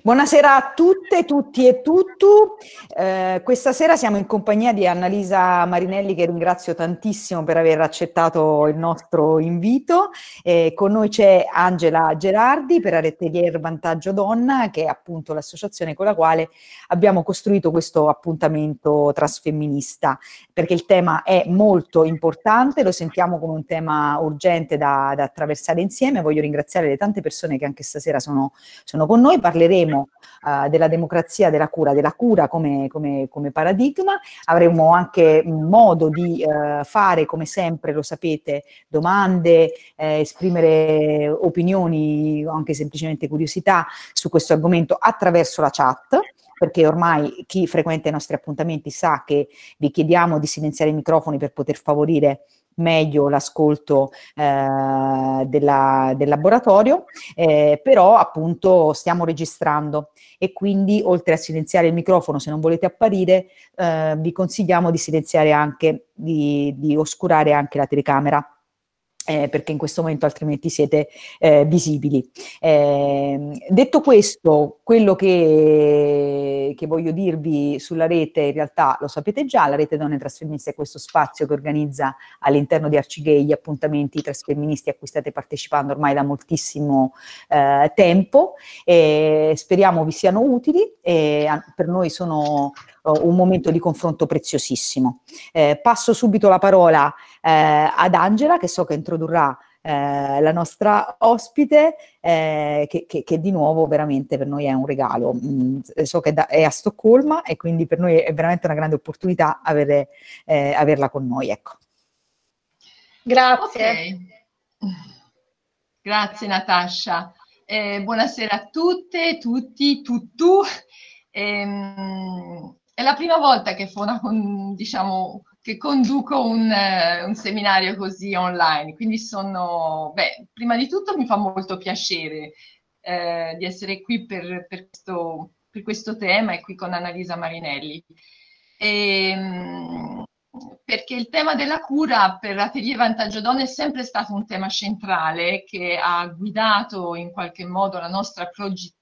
Buonasera a tutte, tutti e tutto. Eh, questa sera siamo in compagnia di Annalisa Marinelli che ringrazio tantissimo per aver accettato il nostro invito. Eh, con noi c'è Angela Gerardi per Aretelier Vantaggio Donna che è appunto l'associazione con la quale abbiamo costruito questo appuntamento trasfemminista perché il tema è molto importante, lo sentiamo come un tema urgente da, da attraversare insieme. Voglio ringraziare le tante persone che anche stasera sono, sono con noi. Parleremo parleremo uh, della democrazia della cura, della cura come, come, come paradigma, avremo anche modo di uh, fare, come sempre lo sapete, domande, eh, esprimere opinioni o anche semplicemente curiosità su questo argomento attraverso la chat perché ormai chi frequenta i nostri appuntamenti sa che vi chiediamo di silenziare i microfoni per poter favorire meglio l'ascolto eh, della, del laboratorio, eh, però appunto stiamo registrando. E quindi oltre a silenziare il microfono se non volete apparire, eh, vi consigliamo di silenziare anche, di, di oscurare anche la telecamera eh, perché in questo momento altrimenti siete eh, visibili. Eh, detto questo, quello che, che, voglio dirvi sulla rete in realtà lo sapete già, la rete Donne Trasfemministe è questo spazio che organizza all'interno di Arcigay gli appuntamenti trasfemministi a cui state partecipando ormai da moltissimo eh, tempo, speriamo vi siano utili, per noi sono uh, un momento di confronto preziosissimo. Eh, passo subito la parola eh, ad Angela, che so che introdurrà eh, la nostra ospite, eh, che, che, che, di nuovo veramente per noi è un regalo. Mm, so che da, è a Stoccolma e quindi per noi è veramente una grande opportunità avere, eh, averla con noi. Ecco. Grazie. Okay. Grazie Natascia. Eh, buonasera a tutte, tutti, tuttu. Ehm, è la prima volta che, una, diciamo, che conduco un, uh, un, seminario così online, quindi sono, beh, prima di tutto mi fa molto piacere uh, di essere qui per, per, questo, per, questo, tema e qui con Annalisa Marinelli. E, um, perché il tema della cura per Atelier Vantaggio Donne è sempre stato un tema centrale che ha guidato in qualche modo la nostra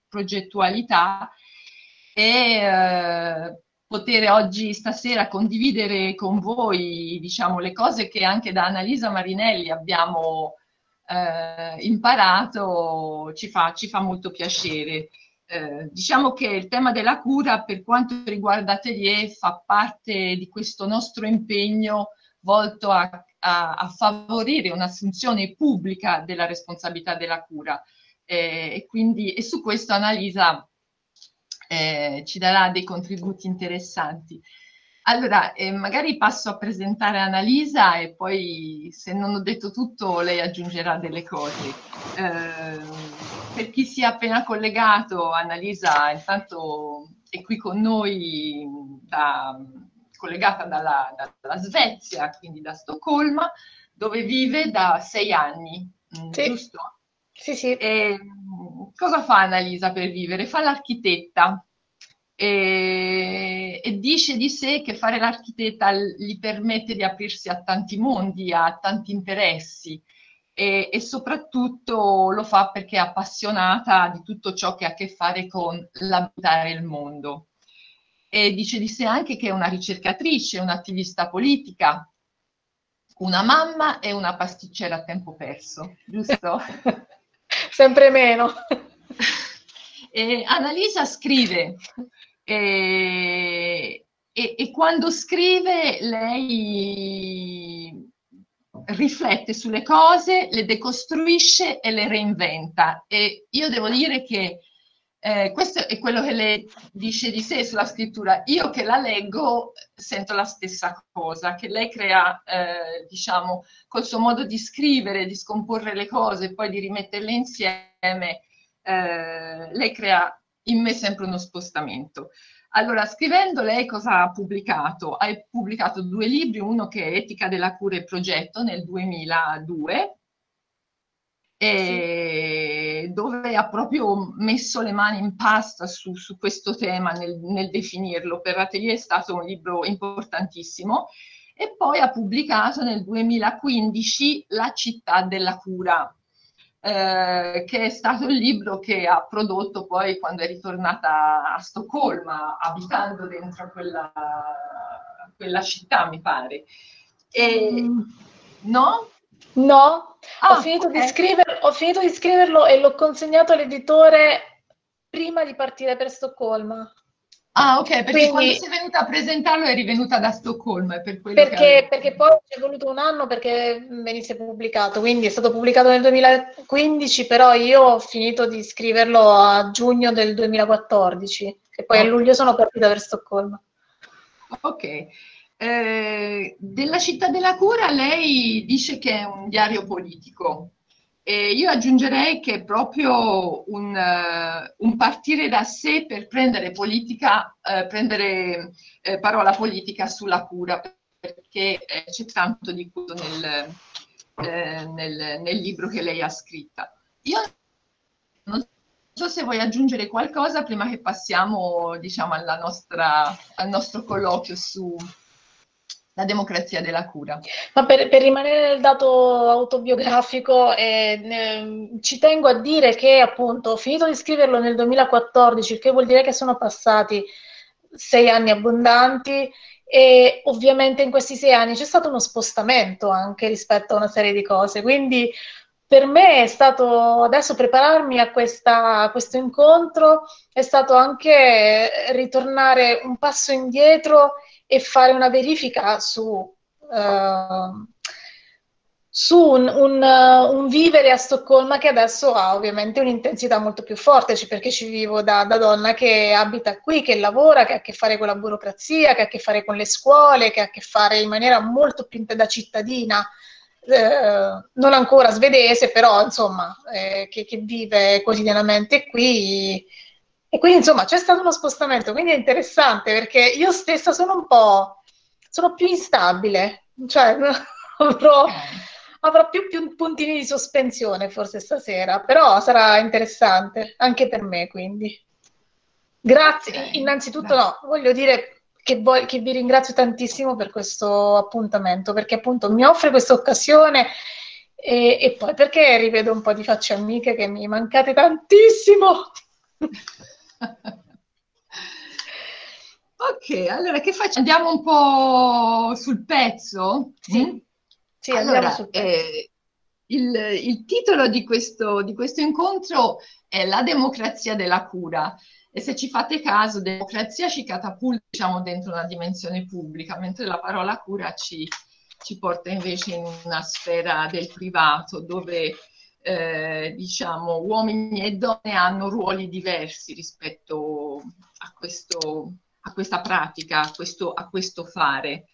progettualità e uh, poter oggi, stasera, condividere con voi, diciamo, le cose che anche da Annalisa Marinelli abbiamo eh, imparato, ci fa, ci fa, molto piacere. Eh, diciamo che il tema della cura, per quanto riguarda Atelier, fa parte di questo nostro impegno volto a, a, a favorire un'assunzione pubblica della responsabilità della cura. Eh, e, quindi, e su questo Annalisa eh, ci darà dei contributi interessanti. Allora, eh, magari passo a presentare Annalisa e poi se non ho detto tutto lei aggiungerà delle cose. Eh, per chi si è appena collegato, Annalisa intanto è qui con noi, da, collegata dalla, dalla, Svezia, quindi da Stoccolma, dove vive da sei anni, mm, sì. giusto? Sì, sì. E, cosa fa Annalisa per vivere? Fa l'architetta e, e, dice di sé che fare l'architetta gli permette di aprirsi a tanti mondi, a tanti interessi e, e soprattutto lo fa perché è appassionata di tutto ciò che ha a che fare con l'abitare il mondo. E dice di sé anche che è una ricercatrice, un'attivista politica, una mamma e una pasticcera a tempo perso, giusto? Sempre meno. E Annalisa scrive e, e, e quando scrive lei riflette sulle cose, le decostruisce e le reinventa. E io devo dire che eh, questo è quello che lei dice di sé sulla scrittura. Io che la leggo sento la stessa cosa, che lei crea, eh, diciamo, col suo modo di scrivere, di scomporre le cose e poi di rimetterle insieme, eh, lei crea in me sempre uno spostamento. Allora, scrivendo lei cosa ha pubblicato? Ha pubblicato due libri, uno che è Etica della cura e progetto nel 2002, e sì. dove ha proprio messo le mani in pasta su, su questo tema nel, nel, definirlo. Per Atelier è stato un libro importantissimo. E poi ha pubblicato nel 2015 La città della cura, eh, che è stato il libro che ha prodotto poi quando è ritornata a Stoccolma, abitando dentro quella, quella città, mi pare. E, mm. No? No, ah, ho, finito okay. scriver, ho finito di scriverlo e l'ho consegnato all'editore prima di partire per Stoccolma. Ah, ok, perché Quindi, quando sei venuta a presentarlo eri venuta da Stoccolma. Per perché, perché, poi ci è voluto un anno perché venisse pubblicato, quindi è stato pubblicato nel 2015, però io ho finito di scriverlo a giugno del 2014 e poi a luglio sono partita per Stoccolma. Ok. Eh, della città della cura lei dice che è un diario politico. E io aggiungerei che è proprio un, uh, un, partire da sé per prendere politica, uh, prendere uh, parola politica sulla cura, perché c'è tanto di questo nel, nel, nel, libro che lei ha scritto. Io non so se vuoi aggiungere qualcosa prima che passiamo diciamo, nostra, al nostro colloquio su, la democrazia della cura. Ma per, per rimanere nel dato autobiografico, eh, eh, ci tengo a dire che appunto ho finito di scriverlo nel 2014, il che vuol dire che sono passati sei anni abbondanti e ovviamente in questi sei anni c'è stato uno spostamento anche rispetto a una serie di cose, quindi per me è stato adesso prepararmi a, questa, a questo incontro, è stato anche ritornare un passo indietro e fare una verifica su, uh, su un, un, uh, un, vivere a Stoccolma che adesso ha ovviamente un'intensità molto più forte, perché ci vivo da, da, donna che abita qui, che lavora, che ha a che fare con la burocrazia, che ha a che fare con le scuole, che ha a che fare in maniera molto più da cittadina. Eh, non ancora svedese, però insomma, eh, che, che, vive quotidianamente qui e quindi insomma c'è stato uno spostamento, quindi è interessante perché io stessa sono un po', sono più instabile, cioè avrò, avrò più, più puntini di sospensione forse stasera, però sarà interessante anche per me quindi. Grazie, innanzitutto no, voglio dire che, voi, che, vi ringrazio tantissimo per questo appuntamento, perché appunto mi offre questa occasione e, e, poi perché rivedo un po' di facce amiche che mi mancate tantissimo. ok, allora che facciamo? Andiamo un po' sul pezzo? Sì, mm? sì allora. Eh, il, il, titolo di questo, di questo incontro è La democrazia della cura e se ci fate caso, democrazia ci catapulta diciamo, dentro una dimensione pubblica, mentre la parola cura ci, ci porta invece in una sfera del privato, dove eh, diciamo, uomini e donne hanno ruoli diversi rispetto a, questo, a questa pratica, a questo, a questo fare.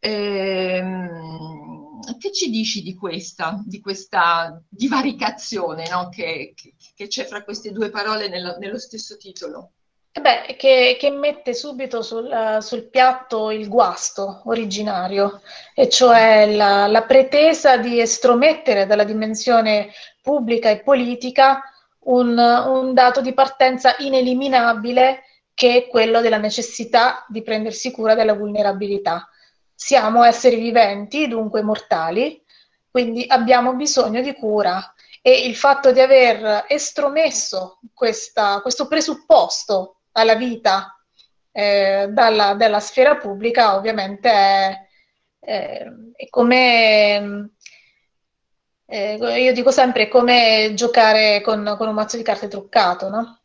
Ehm, che ci dici di questa, di questa divaricazione no? che, che, che, c'è fra queste due parole nello, nello stesso titolo? Beh, che, che, mette subito sul, sul, piatto il guasto originario, e cioè la, la, pretesa di estromettere dalla dimensione pubblica e politica un, un dato di partenza ineliminabile che è quello della necessità di prendersi cura della vulnerabilità. Siamo esseri viventi, dunque mortali, quindi abbiamo bisogno di cura e il fatto di aver estromesso questa, questo presupposto alla vita eh, dalla, dalla, sfera pubblica ovviamente è, è, è come eh, io dico sempre come giocare con, con, un mazzo di carte truccato, no?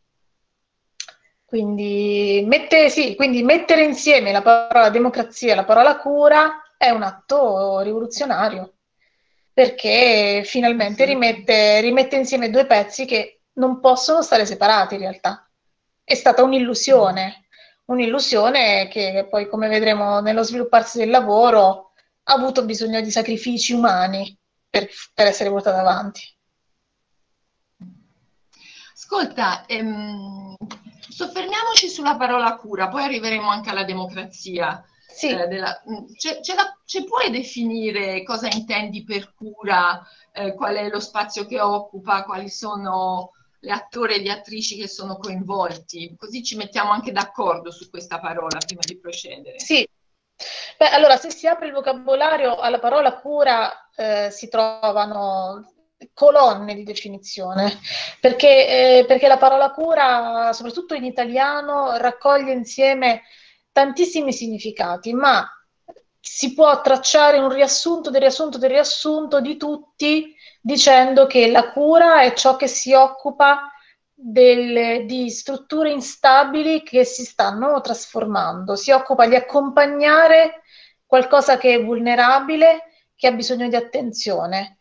Quindi, mette, sì, quindi mettere insieme la parola democrazia e la parola cura è un atto rivoluzionario, perché finalmente rimette, rimette insieme due pezzi che non possono stare separati in realtà è stata un'illusione, un'illusione che poi, come vedremo nello svilupparsi del lavoro, ha avuto bisogno di sacrifici umani per, per essere portata avanti. Ascolta, ehm, soffermiamoci sulla parola cura, poi arriveremo anche alla democrazia. Sì. Eh, della, ce, ce, la, ce, puoi definire cosa intendi per cura, eh, qual è lo spazio che occupa, quali sono le attori e le attrici che sono coinvolti, così ci mettiamo anche d'accordo su questa parola prima di procedere. Sì. Beh, allora, se si apre il vocabolario alla parola cura eh, si trovano colonne di definizione, perché, eh, perché la parola cura, soprattutto in italiano, raccoglie insieme tantissimi significati, ma si può tracciare un riassunto del riassunto del riassunto di tutti dicendo che la cura è ciò che si occupa delle, di strutture instabili che si stanno trasformando, si occupa di accompagnare qualcosa che è vulnerabile, che ha bisogno di attenzione.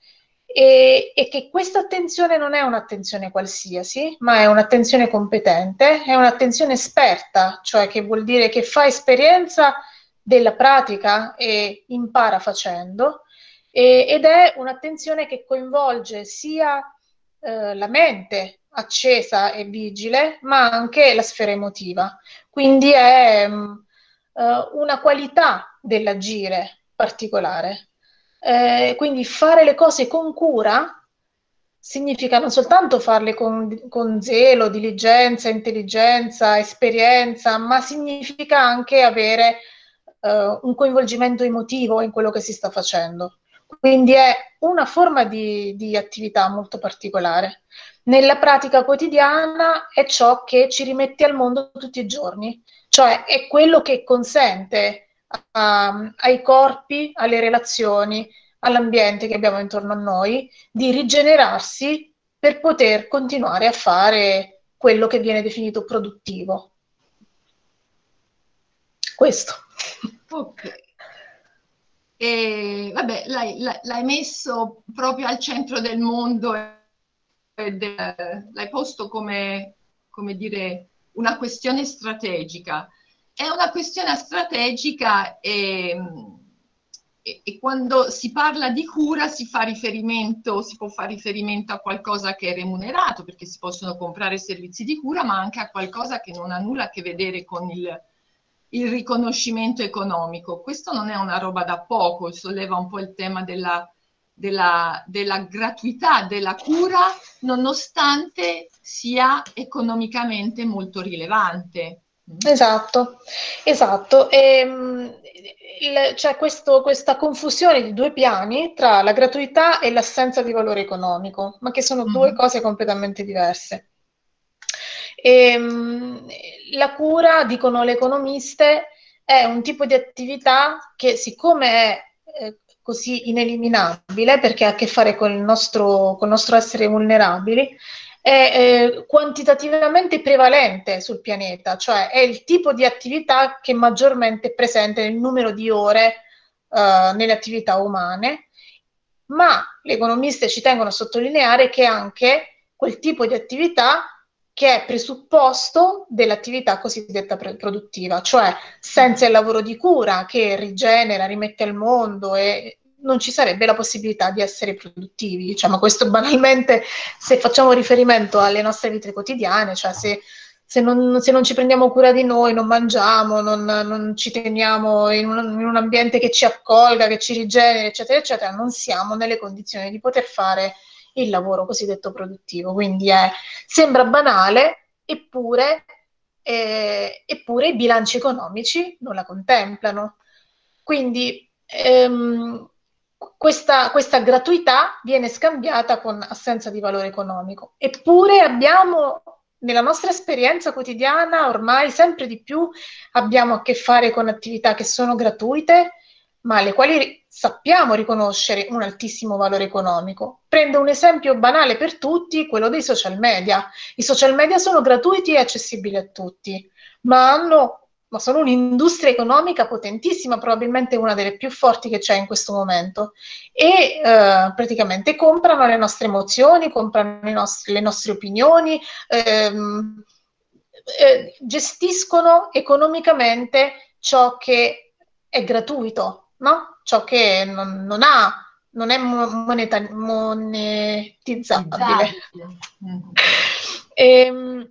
E, e che questa attenzione non è un'attenzione qualsiasi, ma è un'attenzione competente, è un'attenzione esperta, cioè che vuol dire che fa esperienza della pratica e impara facendo, e, ed è un'attenzione che coinvolge sia eh, la mente accesa e vigile, ma anche la sfera emotiva. Quindi è mh, mm, eh, una qualità dell'agire particolare. Eh, quindi fare le cose con cura significa non soltanto farle con, con, zelo, diligenza, intelligenza, esperienza, ma significa anche avere uh, un coinvolgimento emotivo in quello che si sta facendo. Quindi è una forma di, di attività molto particolare. Nella pratica quotidiana è ciò che ci rimette al mondo tutti i giorni, cioè è quello che consente a, ai corpi, alle relazioni, all'ambiente che abbiamo intorno a noi di rigenerarsi per poter continuare a fare quello che viene definito produttivo. Questo. Ok. E, vabbè, l'hai, l'hai, messo proprio al centro del mondo e de, l'hai posto come, come dire, una questione strategica. È una questione strategica e, e, e, quando si parla di cura si fa riferimento, si può fare riferimento a qualcosa che è remunerato, perché si possono comprare servizi di cura, ma anche a qualcosa che non ha nulla a che vedere con il, il riconoscimento economico. Questo non è una roba da poco, solleva un po' il tema della, della, della gratuità della cura, nonostante sia economicamente molto rilevante. Esatto, esatto. E, ehm, c'è questo, questa confusione di due piani tra la gratuità e l'assenza di valore economico, ma che sono mm-hmm. due cose completamente diverse. E, ehm, la cura, dicono le economiste, è un tipo di attività che siccome è eh, così ineliminabile perché ha a che fare con il nostro, con il nostro essere vulnerabili, è eh, quantitativamente prevalente sul pianeta, cioè è il tipo di attività che maggiormente è presente nel numero di ore eh, nelle attività umane, ma le economiste ci tengono a sottolineare che anche quel tipo di attività che è presupposto dell'attività cosiddetta produttiva, cioè senza il lavoro di cura che rigenera, rimette al mondo e non ci sarebbe la possibilità di essere produttivi. Diciamo, questo banalmente se facciamo riferimento alle nostre vite quotidiane, cioè se, se, non, se non, ci prendiamo cura di noi, non mangiamo, non, non ci teniamo in un, in un, ambiente che ci accolga, che ci rigeneri, eccetera, eccetera, non siamo nelle condizioni di poter fare il lavoro cosiddetto produttivo. Quindi è, sembra banale, eppure, eh, eppure i bilanci economici non la contemplano. Quindi ehm, questa, questa, gratuità viene scambiata con assenza di valore economico. Eppure abbiamo, nella nostra esperienza quotidiana, ormai sempre di più abbiamo a che fare con attività che sono gratuite, ma alle quali sappiamo riconoscere un altissimo valore economico. Prendo un esempio banale per tutti, quello dei social media. I social media sono gratuiti e accessibili a tutti, ma, hanno, ma sono un'industria economica potentissima, probabilmente una delle più forti che c'è in questo momento, e eh, praticamente comprano le nostre emozioni, comprano nostri, le nostre opinioni, ehm, eh, gestiscono economicamente ciò che è gratuito, no? Ciò che non, non ha, non è moneta, monetizzabile. E, ehm,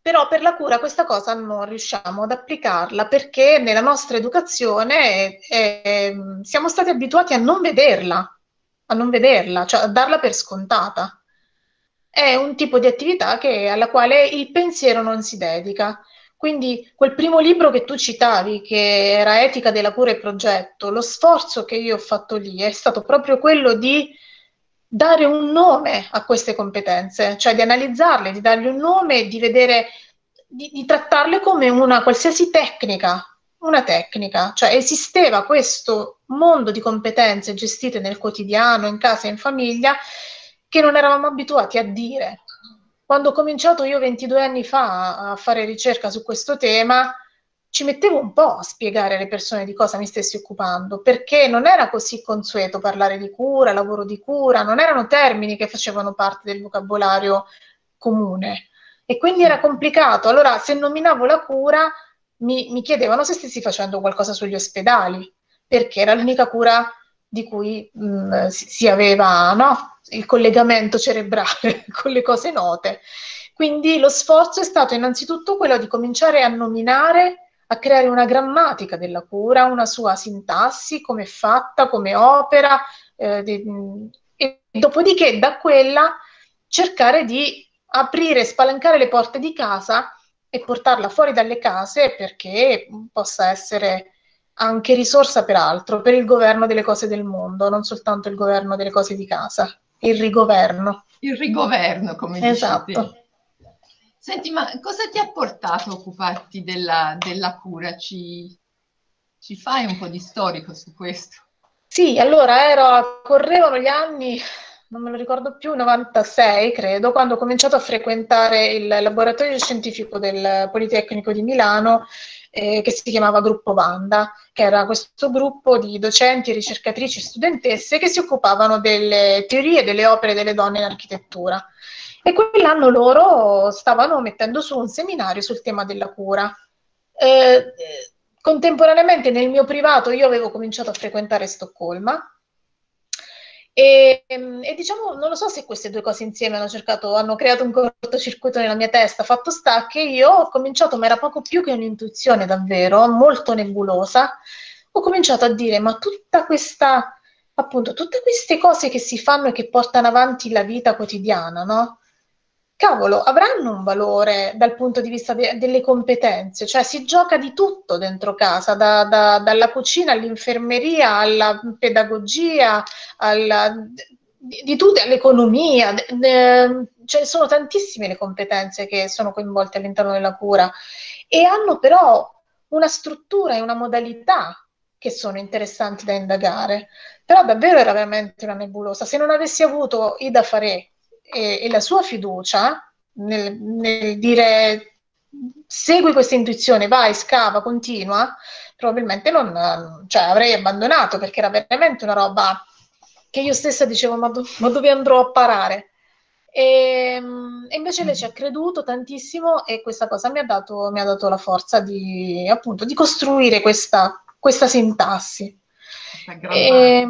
però per la cura questa cosa non riusciamo ad applicarla perché nella nostra educazione eh, siamo stati abituati a non vederla, a non vederla, cioè a darla per scontata. È un tipo di attività che, alla quale il pensiero non si dedica. Quindi quel primo libro che tu citavi, che era Etica della cura e progetto, lo sforzo che io ho fatto lì è stato proprio quello di dare un nome a queste competenze, cioè di analizzarle, di dargli un nome, di vedere, di, di trattarle come una qualsiasi tecnica, una tecnica, cioè esisteva questo mondo di competenze gestite nel quotidiano, in casa in famiglia, che non eravamo abituati a dire. Quando ho cominciato io 22 anni fa a fare ricerca su questo tema, ci mettevo un po' a spiegare alle persone di cosa mi stessi occupando, perché non era così consueto parlare di cura, lavoro di cura, non erano termini che facevano parte del vocabolario comune e quindi era complicato. Allora, se nominavo la cura, mi, mi chiedevano se stessi facendo qualcosa sugli ospedali, perché era l'unica cura di cui mh, mm, si, aveva no? il collegamento cerebrale con le cose note. Quindi lo sforzo è stato innanzitutto quello di cominciare a nominare, a creare una grammatica della cura, una sua sintassi, come è fatta, come opera, eh, di, e dopodiché da quella cercare di aprire, spalancare le porte di casa e portarla fuori dalle case perché possa essere anche risorsa per altro, per il governo delle cose del mondo, non soltanto il governo delle cose di casa, il rigoverno. Il rigoverno, come esatto. Dicete. Senti, ma cosa ti ha portato a occuparti della, della cura? Ci, ci fai un po' di storico su questo? Sì, allora ero, correvano gli anni non me lo ricordo più, 96 credo, quando ho cominciato a frequentare il laboratorio scientifico del Politecnico di Milano eh, che si chiamava Gruppo Vanda, che era questo gruppo di docenti, ricercatrici studentesse che si occupavano delle teorie e delle opere delle donne in architettura. E quell'anno loro stavano mettendo su un seminario sul tema della cura. Eh, contemporaneamente nel mio privato io avevo cominciato a frequentare Stoccolma e, e, diciamo, non lo so se queste due cose insieme hanno cercato, hanno creato un cortocircuito nella mia testa. Fatto sta che io ho cominciato, ma era poco più che un'intuizione davvero, molto nebulosa. Ho cominciato a dire, ma tutta questa, appunto, tutte queste cose che si fanno e che portano avanti la vita quotidiana, no? Cavolo, avranno un valore dal punto di vista de- delle competenze, cioè si gioca di tutto dentro casa, da, da, dalla cucina all'infermeria, alla pedagogia, alla, di, tutte, all'economia, de, ce sono tantissime le competenze che sono coinvolte all'interno della cura e hanno però una struttura e una modalità che sono interessanti da indagare. Però davvero era veramente una nebulosa. Se non avessi avuto Ida Faré e, e la sua fiducia nel, nel dire segui questa intuizione, vai, scava, continua, probabilmente non, cioè, avrei abbandonato perché era veramente una roba che io stessa dicevo ma, do, ma dove andrò a parare? E, e, invece lei ci ha creduto tantissimo e questa cosa mi ha dato, mi ha dato la forza di, appunto, di costruire questa, questa sintassi. E,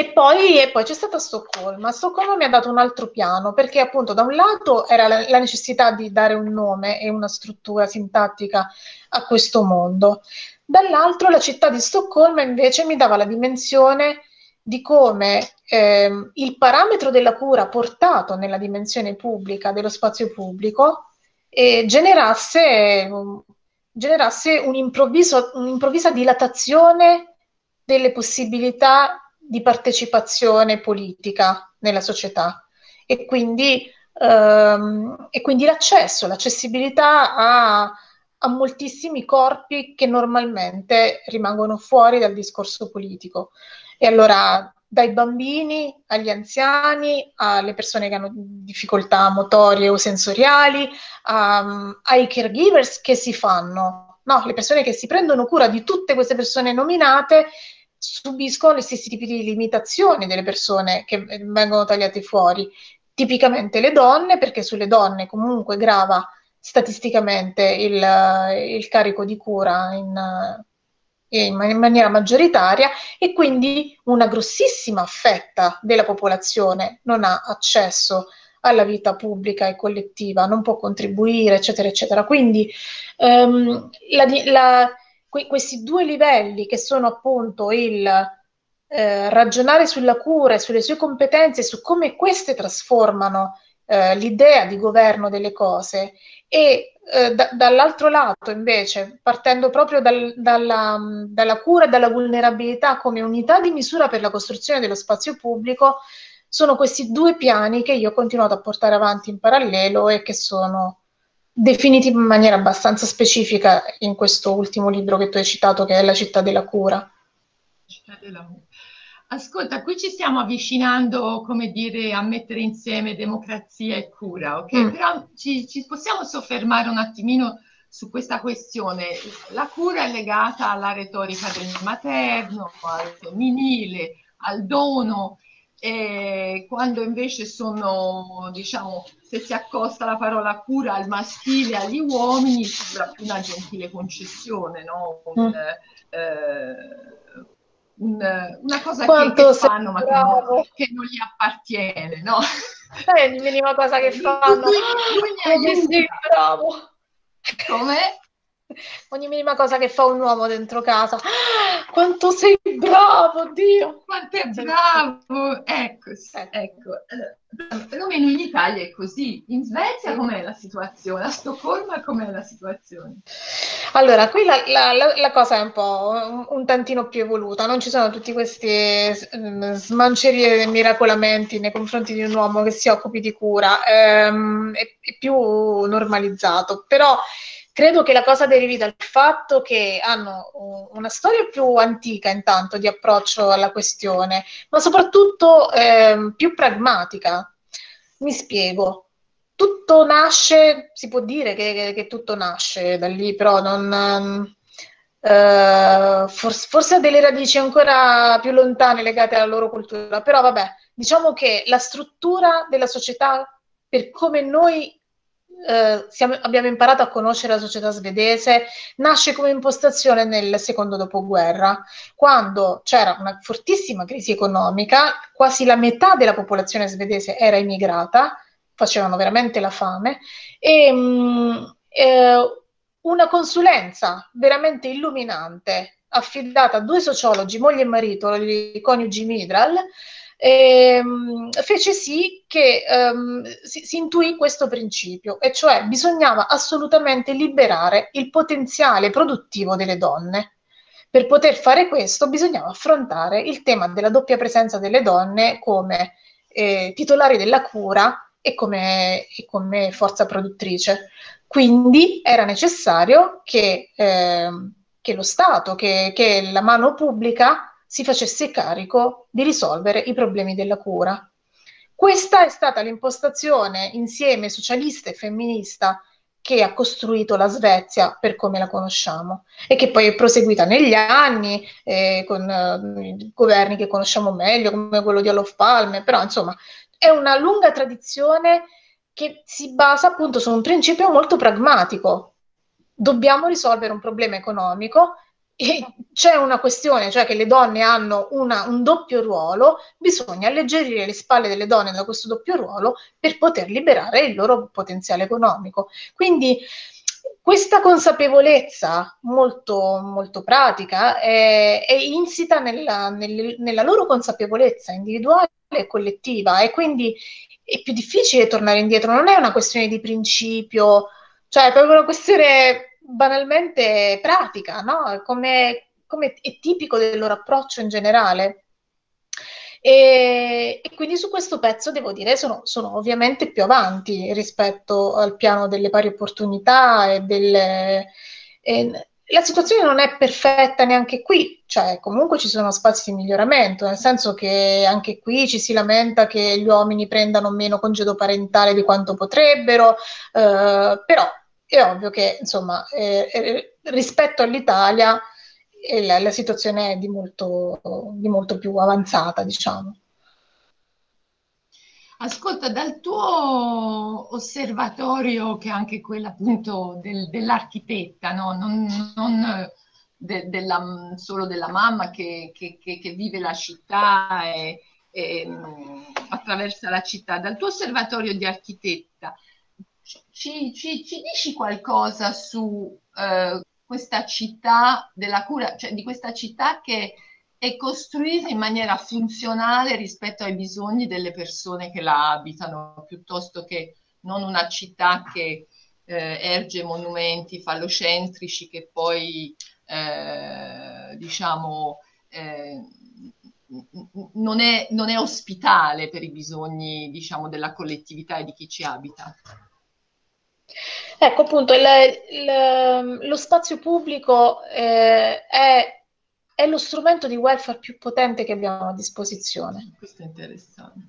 e poi, e poi, c'è stata Stoccolma. Stoccolma mi ha dato un altro piano perché appunto da un lato era la, la, necessità di dare un nome e una struttura sintattica a questo mondo, dall'altro la città di Stoccolma invece mi dava la dimensione di come eh, il parametro della cura portato nella dimensione pubblica, dello spazio pubblico, eh, generasse, generasse un'improvvisa dilatazione delle possibilità di partecipazione politica nella società e quindi, ehm, e quindi l'accesso, l'accessibilità a, a moltissimi corpi che normalmente rimangono fuori dal discorso politico. E allora dai bambini agli anziani, alle persone che hanno difficoltà motorie o sensoriali, um, ai caregivers che si fanno, no, le persone che si prendono cura di tutte queste persone nominate subiscono gli stessi tipi di limitazioni delle persone che vengono tagliate fuori. Tipicamente le donne, perché sulle donne comunque grava statisticamente il, il carico di cura in, in, maniera maggioritaria e quindi una grossissima fetta della popolazione non ha accesso alla vita pubblica e collettiva, non può contribuire, eccetera, eccetera. Quindi um, la, la, que- questi due livelli che sono appunto il eh, ragionare sulla cura e sulle sue competenze, su come queste trasformano eh, l'idea di governo delle cose e eh, da- dall'altro lato invece partendo proprio dal, dalla, dalla cura e dalla vulnerabilità come unità di misura per la costruzione dello spazio pubblico, sono questi due piani che io ho continuato a portare avanti in parallelo e che sono definiti in maniera abbastanza specifica in questo ultimo libro che tu hai citato, che è La città della cura. Città della cura. Ascolta, qui ci stiamo avvicinando, come dire, a mettere insieme democrazia e cura, ok? Mm. Però ci, ci, possiamo soffermare un attimino su questa questione. La cura è legata alla retorica del materno, al femminile, al dono, e quando invece sono, diciamo, se si accosta la parola cura al maschile, agli uomini, sembra più una gentile concessione, no? Un, mm. eh, un, una cosa che, che, fanno ma che non, che non, gli appartiene, no? È la minima cosa che fanno. Lui, lui sì, bravo. Come? Ogni minima cosa che fa un uomo dentro casa. Ah, quanto sei bravo, Dio! Quanto è bravo! Ecco, ecco. ecco. Perlomeno in Italia è così. In Svezia com'è la situazione? A Stoccolma com'è la situazione? Allora, qui la, la, la, la cosa è un po' un, un, tantino più evoluta, non ci sono tutti questi um, smancerie e miracolamenti nei confronti di un uomo che si occupi di cura, um, è, è più normalizzato, però credo che la cosa derivi dal fatto che hanno una storia più antica intanto di approccio alla questione, ma soprattutto eh, più pragmatica. Mi spiego tutto nasce, si può dire che, che, che tutto nasce da lì, però non, uh, forse, forse, ha delle radici ancora più lontane legate alla loro cultura, però vabbè, diciamo che la struttura della società, per come noi uh, siamo, abbiamo imparato a conoscere la società svedese, nasce come impostazione nel secondo dopoguerra, quando c'era una fortissima crisi economica, quasi la metà della popolazione svedese era immigrata, facevano veramente la fame, e mh, mm, eh, una consulenza veramente illuminante affidata a due sociologi, moglie e marito, i coniugi Midral, ehm, fece sì che ehm, si, si, intuì questo principio, e cioè bisognava assolutamente liberare il potenziale produttivo delle donne. Per poter fare questo bisognava affrontare il tema della doppia presenza delle donne come eh, titolari della cura e come, e come forza produttrice. Quindi era necessario che, eh, che lo Stato, che, che la mano pubblica si facesse carico di risolvere i problemi della cura. Questa è stata l'impostazione insieme socialista e femminista che ha costruito la Svezia per come la conosciamo e che poi è proseguita negli anni eh, con eh, governi che conosciamo meglio, come quello di Olof Palme, però insomma è una lunga tradizione che si basa appunto su un principio molto pragmatico. Dobbiamo risolvere un problema economico e c'è una questione, cioè che le donne hanno una, un doppio ruolo, bisogna alleggerire le spalle delle donne da questo doppio ruolo per poter liberare il loro potenziale economico. Quindi questa consapevolezza molto, molto pratica è, è insita nella, nel, nella loro consapevolezza individuale e collettiva e quindi è più difficile tornare indietro, non è una questione di principio, cioè è proprio una questione banalmente pratica, no? Come, come è tipico del loro approccio in generale. E, e, quindi su questo pezzo devo dire sono, sono, ovviamente più avanti rispetto al piano delle pari opportunità e delle, e, la situazione non è perfetta neanche qui, cioè comunque ci sono spazi di miglioramento, nel senso che anche qui ci si lamenta che gli uomini prendano meno congedo parentale di quanto potrebbero, eh, però è ovvio che insomma eh, eh, rispetto all'Italia eh, la, la, situazione è di molto, di molto più avanzata, diciamo. Ascolta, dal tuo osservatorio, che è anche quello appunto del, dell'architetta, no? non, non de, della, solo della mamma che, che, che, vive la città e, e um, attraversa la città, dal tuo osservatorio di architetta, ci, ci, ci dici qualcosa su uh, questa città della cura, cioè di questa città che è costruita in maniera funzionale rispetto ai bisogni delle persone che la abitano, piuttosto che non una città che eh, erge monumenti fallocentrici che poi, eh, diciamo, eh, non è, non è ospitale per i bisogni, diciamo, della collettività e di chi ci abita. Ecco appunto, il, il, lo spazio pubblico eh, è, è, lo strumento di welfare più potente che abbiamo a disposizione. Questo è interessante.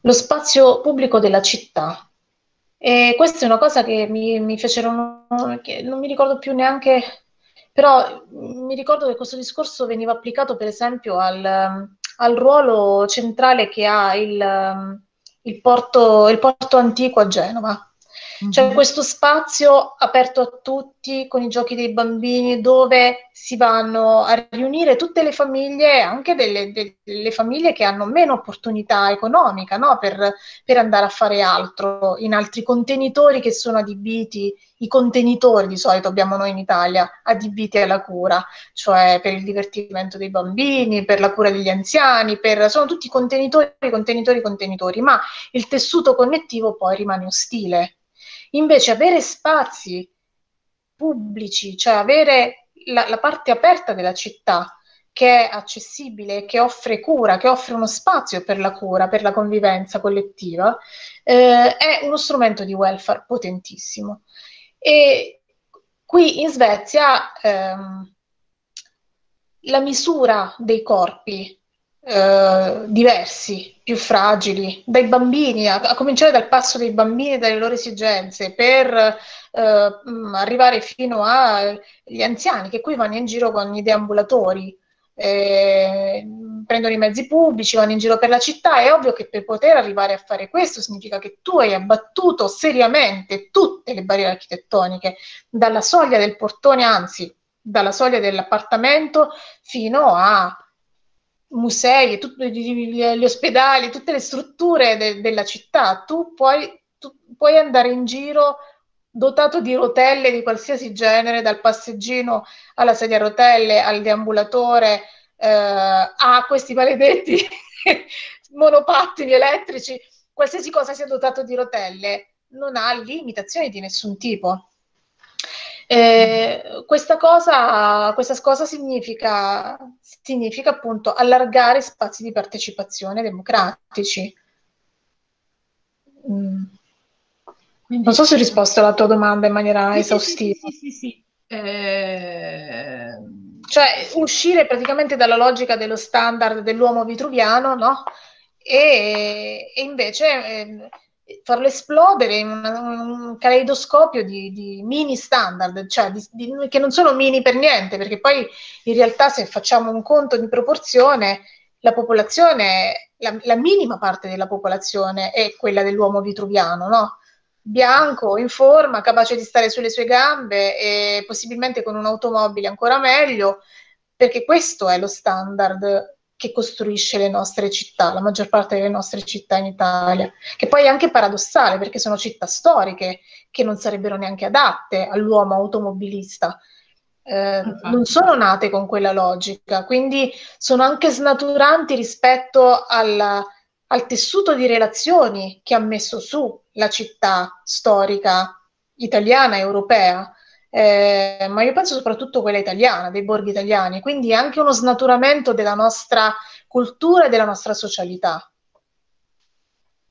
Lo spazio pubblico della città. E questa è una cosa che mi, mi fecero, che non mi ricordo più neanche, però mi ricordo che questo discorso veniva applicato per esempio al, al ruolo centrale che ha il, il, porto, il porto antico a Genova c'è mm-hmm. questo spazio aperto a tutti con i giochi dei bambini dove si vanno a riunire tutte le famiglie, anche delle, delle famiglie che hanno meno opportunità economica no? per, per, andare a fare altro in altri contenitori che sono adibiti, i contenitori di solito abbiamo noi in Italia, adibiti alla cura, cioè per il divertimento dei bambini, per la cura degli anziani, per, sono tutti contenitori, contenitori, contenitori, ma il tessuto connettivo poi rimane ostile Invece avere spazi pubblici, cioè avere la, la parte aperta della città che è accessibile, che offre cura, che offre uno spazio per la cura, per la convivenza collettiva, eh, è uno strumento di welfare potentissimo. E qui in Svezia ehm, la misura dei corpi eh, diversi, più fragili, dai bambini, a, a, cominciare dal passo dei bambini e dalle loro esigenze, per eh, arrivare fino agli anziani che qui vanno in giro con i deambulatori. Eh, prendono i mezzi pubblici, vanno in giro per la città, è ovvio che per poter arrivare a fare questo significa che tu hai abbattuto seriamente tutte le barriere architettoniche, dalla soglia del portone, anzi dalla soglia dell'appartamento fino a musei, tutti gli, ospedali, tutte le strutture de, della città, tu puoi, tu puoi andare in giro dotato di rotelle di qualsiasi genere, dal passeggino alla sedia a rotelle, al deambulatore, eh, a questi maledetti monopattini elettrici, qualsiasi cosa sia dotato di rotelle, non ha limitazioni di nessun tipo. Eh, questa, cosa, questa cosa significa, significa appunto allargare spazi di partecipazione democratici. Mm. Quindi, non so se ho risposto alla tua domanda in maniera sì, esaustiva. Sì, sì, sì. sì. Eh... Cioè, uscire praticamente dalla logica dello standard dell'uomo vitruviano, no? E, e invece eh, farlo esplodere in una, un caleidoscopio di, di, mini standard, cioè di, di, che non sono mini per niente, perché poi in realtà se facciamo un conto di proporzione, la popolazione, la, la minima parte della popolazione è quella dell'uomo vitruviano, no? bianco, in forma, capace di stare sulle sue gambe e possibilmente con un'automobile ancora meglio, perché questo è lo standard che costruisce le nostre città, la maggior parte delle nostre città in Italia, che poi è anche paradossale perché sono città storiche che non sarebbero neanche adatte all'uomo automobilista. Eh, non sono nate con quella logica, quindi sono anche snaturanti rispetto al, al tessuto di relazioni che ha messo su la città storica italiana, europea, eh, ma io penso soprattutto quella italiana, dei borghi italiani, quindi anche uno snaturamento della nostra cultura e della nostra socialità.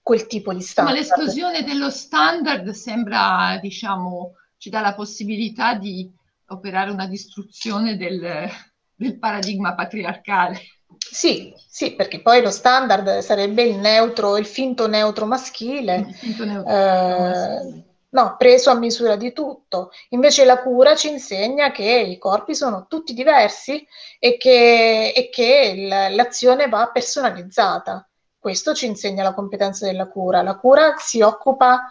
Quel tipo di standard. Ma l'esplosione dello standard sembra, diciamo, ci dà la possibilità di operare una distruzione del, del paradigma patriarcale. Sì, sì, perché poi lo standard sarebbe il neutro, il finto neutro maschile. Il finto neutro eh, maschile No, preso a misura di tutto. Invece la cura ci insegna che i corpi sono tutti diversi e che, e che l'azione va personalizzata. Questo ci insegna la competenza della cura. La cura si occupa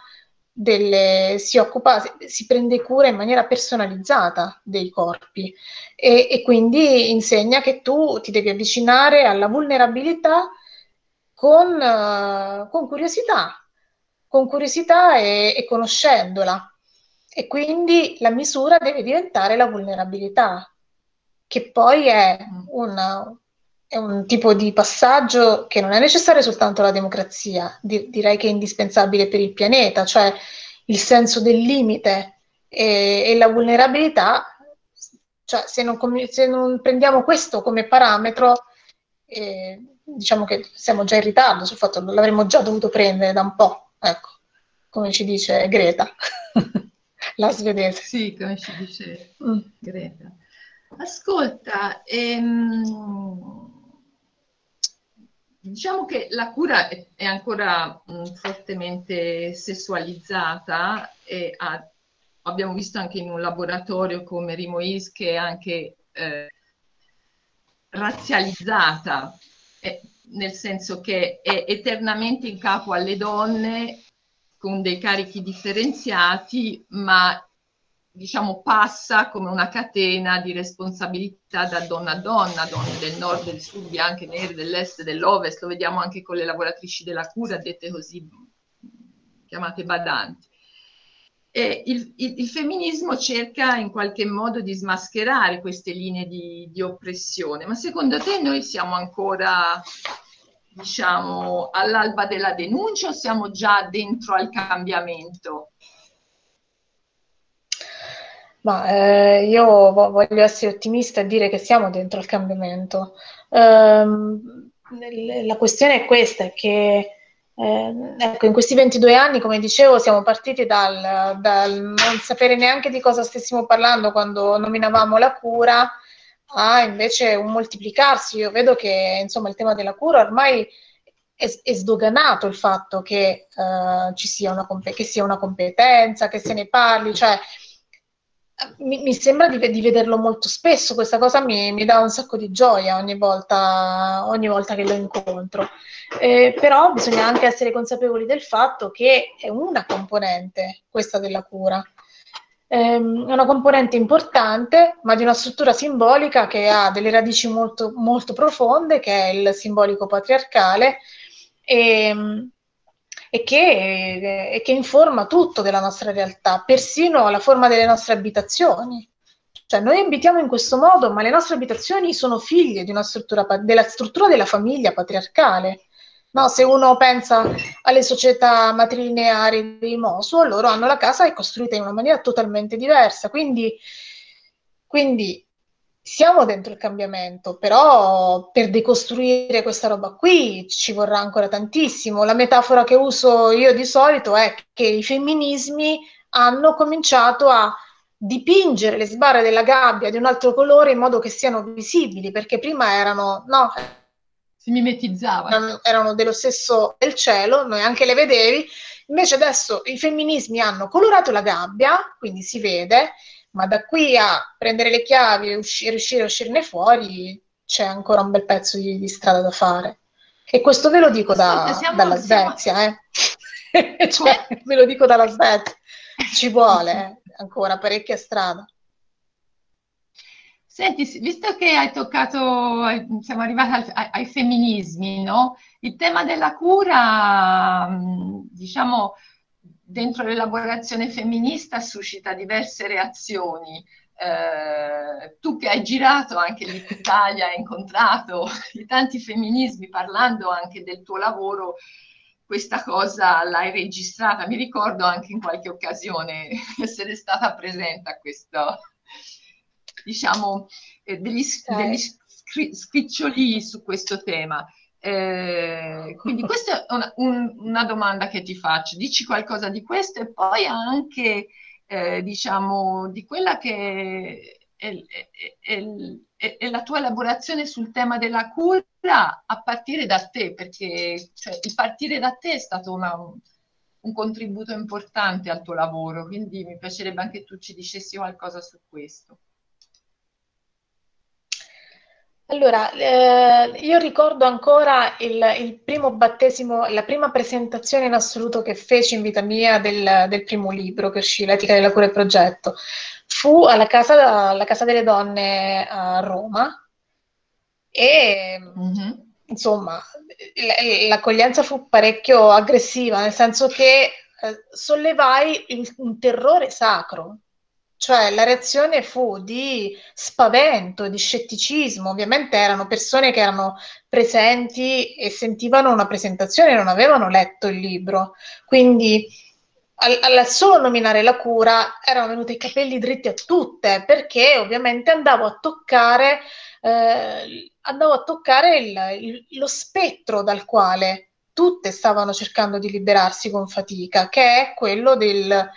delle, si, occupa, si prende cura in maniera personalizzata dei corpi e, e quindi insegna che tu ti devi avvicinare alla vulnerabilità con, uh, con curiosità, con curiosità e, e conoscendola. E quindi la misura deve diventare la vulnerabilità, che poi è, una, è un tipo di passaggio che non è necessario soltanto alla democrazia, di, direi che è indispensabile per il pianeta, cioè il senso del limite e, e la vulnerabilità, cioè se non, se non, prendiamo questo come parametro, eh, diciamo che siamo già in ritardo sul fatto che l'avremmo già dovuto prendere da un po', ecco, come ci dice Greta, la svedese. Sì, come ci dice mm. Greta. Ascolta, ehm, diciamo che la cura è ancora mh, mm, fortemente sessualizzata e ha, abbiamo visto anche in un laboratorio come Rimois che è anche eh, razzializzata, nel senso che è eternamente in capo alle donne con dei carichi differenziati, ma diciamo passa come una catena di responsabilità da donna a donna, donne del nord, del sud, bianche, nere, dell'est, dell'ovest, lo vediamo anche con le lavoratrici della cura, dette così chiamate badanti. Il, il, il, femminismo cerca in qualche modo di smascherare queste linee di, di oppressione, ma secondo te noi siamo ancora, diciamo, all'alba della denuncia o siamo già dentro al cambiamento? Ma eh, io voglio essere ottimista e dire che siamo dentro al cambiamento. Um, la questione è questa, che eh, ecco, in questi 22 anni, come dicevo, siamo partiti dal, dal, non sapere neanche di cosa stessimo parlando quando nominavamo la cura a invece un moltiplicarsi. Io vedo che insomma, il tema della cura ormai è, è sdoganato il fatto che, uh, ci sia una, che sia una competenza, che se ne parli, cioè mi, mi sembra di, di, vederlo molto spesso, questa cosa mi, mi, dà un sacco di gioia ogni volta, ogni volta che lo incontro. Eh, però bisogna anche essere consapevoli del fatto che è una componente questa della cura. Ehm, è una componente importante, ma di una struttura simbolica che ha delle radici molto, molto profonde, che è il simbolico patriarcale. E, e che, e che informa tutto della nostra realtà, persino la forma delle nostre abitazioni. Cioè, noi abitiamo in questo modo, ma le nostre abitazioni sono figlie struttura, della struttura della famiglia patriarcale. No, se uno pensa alle società matrilineari dei Mosu, loro hanno la casa è costruita in una maniera totalmente diversa. Quindi, quindi siamo dentro il cambiamento, però per decostruire questa roba qui ci vorrà ancora tantissimo. La metafora che uso io di solito è che i femminismi hanno cominciato a dipingere le sbarre della gabbia di un altro colore in modo che siano visibili, perché prima erano, no, si mimetizzavano. Erano, erano dello stesso del cielo, noi anche le vedevi, invece adesso i femminismi hanno colorato la gabbia, quindi si vede, ma da qui a prendere le chiavi e uscire, riuscire a uscirne fuori c'è ancora un bel pezzo di, di strada da fare. E questo ve lo dico da, siamo, dalla Svezia, siamo... eh. cioè, ve lo dico dalla Svezia, ci vuole eh, ancora parecchia strada. Senti, visto che hai toccato, siamo arrivati ai, ai femminismi, no? Il tema della cura, diciamo, dentro l'elaborazione femminista suscita diverse reazioni. Eh, tu che hai girato anche l'Italia, hai incontrato tanti femminismi parlando anche del tuo lavoro, questa cosa l'hai registrata. Mi ricordo anche in qualche occasione essere stata presente a questo, diciamo, eh, degli, degli scriccioli su questo tema. Eh, quindi questa è una, un, una, domanda che ti faccio, dici qualcosa di questo e poi anche eh, diciamo di quella che è, è, è, è, la tua elaborazione sul tema della cura a partire da te, perché cioè, il partire da te è stato una, un contributo importante al tuo lavoro, quindi mi piacerebbe anche tu ci dicessi qualcosa su questo. Allora, eh, io ricordo ancora il, il, primo battesimo, la prima presentazione in assoluto che feci in vita mia del, del primo libro che uscì, L'etica della cura e progetto. Fu alla casa, alla casa delle Donne a Roma e mm-hmm. insomma l'accoglienza fu parecchio aggressiva, nel senso che eh, sollevai il, un terrore sacro cioè la reazione fu di spavento, di scetticismo. Ovviamente erano persone che erano presenti e sentivano una presentazione, non avevano letto il libro. Quindi al, al, solo nominare la cura erano venuti i capelli dritti a tutte perché ovviamente andavo a toccare, eh, andavo a toccare il, il, lo spettro dal quale tutte stavano cercando di liberarsi con fatica, che è quello del,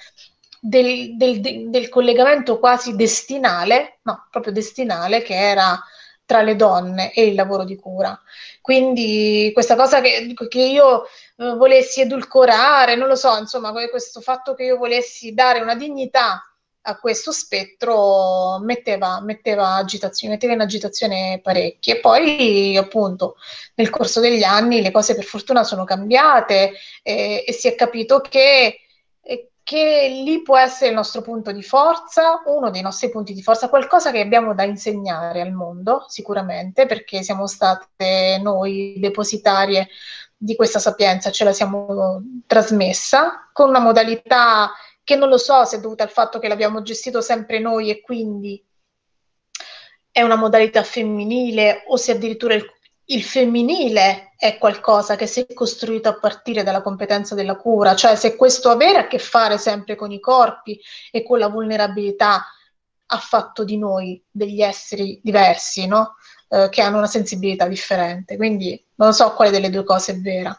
del, del, del collegamento quasi destinale, no, proprio destinale, che era tra le donne e il lavoro di cura. Quindi questa cosa che, che io eh, volessi edulcorare, non lo so, insomma, questo fatto che io volessi dare una dignità a questo spettro metteva, metteva, agitazione, metteva in agitazione parecchie. E poi, appunto, nel corso degli anni le cose per fortuna sono cambiate eh, e si è capito che che lì può essere il nostro punto di forza, uno dei nostri punti di forza, qualcosa che abbiamo da insegnare al mondo, sicuramente, perché siamo state noi depositarie di questa sapienza, ce la siamo trasmessa con una modalità che non lo so se è dovuta al fatto che l'abbiamo gestito sempre noi e quindi è una modalità femminile o se addirittura il il femminile è qualcosa che si è costruito a partire dalla competenza della cura, cioè se questo avere a che fare sempre con i corpi e con la vulnerabilità ha fatto di noi degli esseri diversi, no? eh, che hanno una sensibilità differente. Quindi non so quale delle due cose è vera.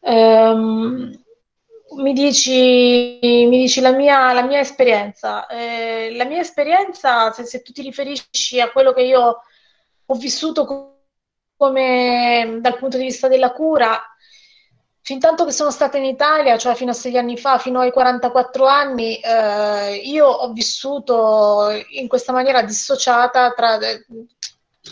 Um, mi dici, mi dici la, mia, la mia esperienza. Eh, la mia esperienza, se, se tu ti riferisci a quello che io ho vissuto come dal punto di vista della cura, fin tanto che sono stata in Italia, cioè fino a sei anni fa, fino ai 44 anni, eh, io ho vissuto in questa maniera dissociata tra,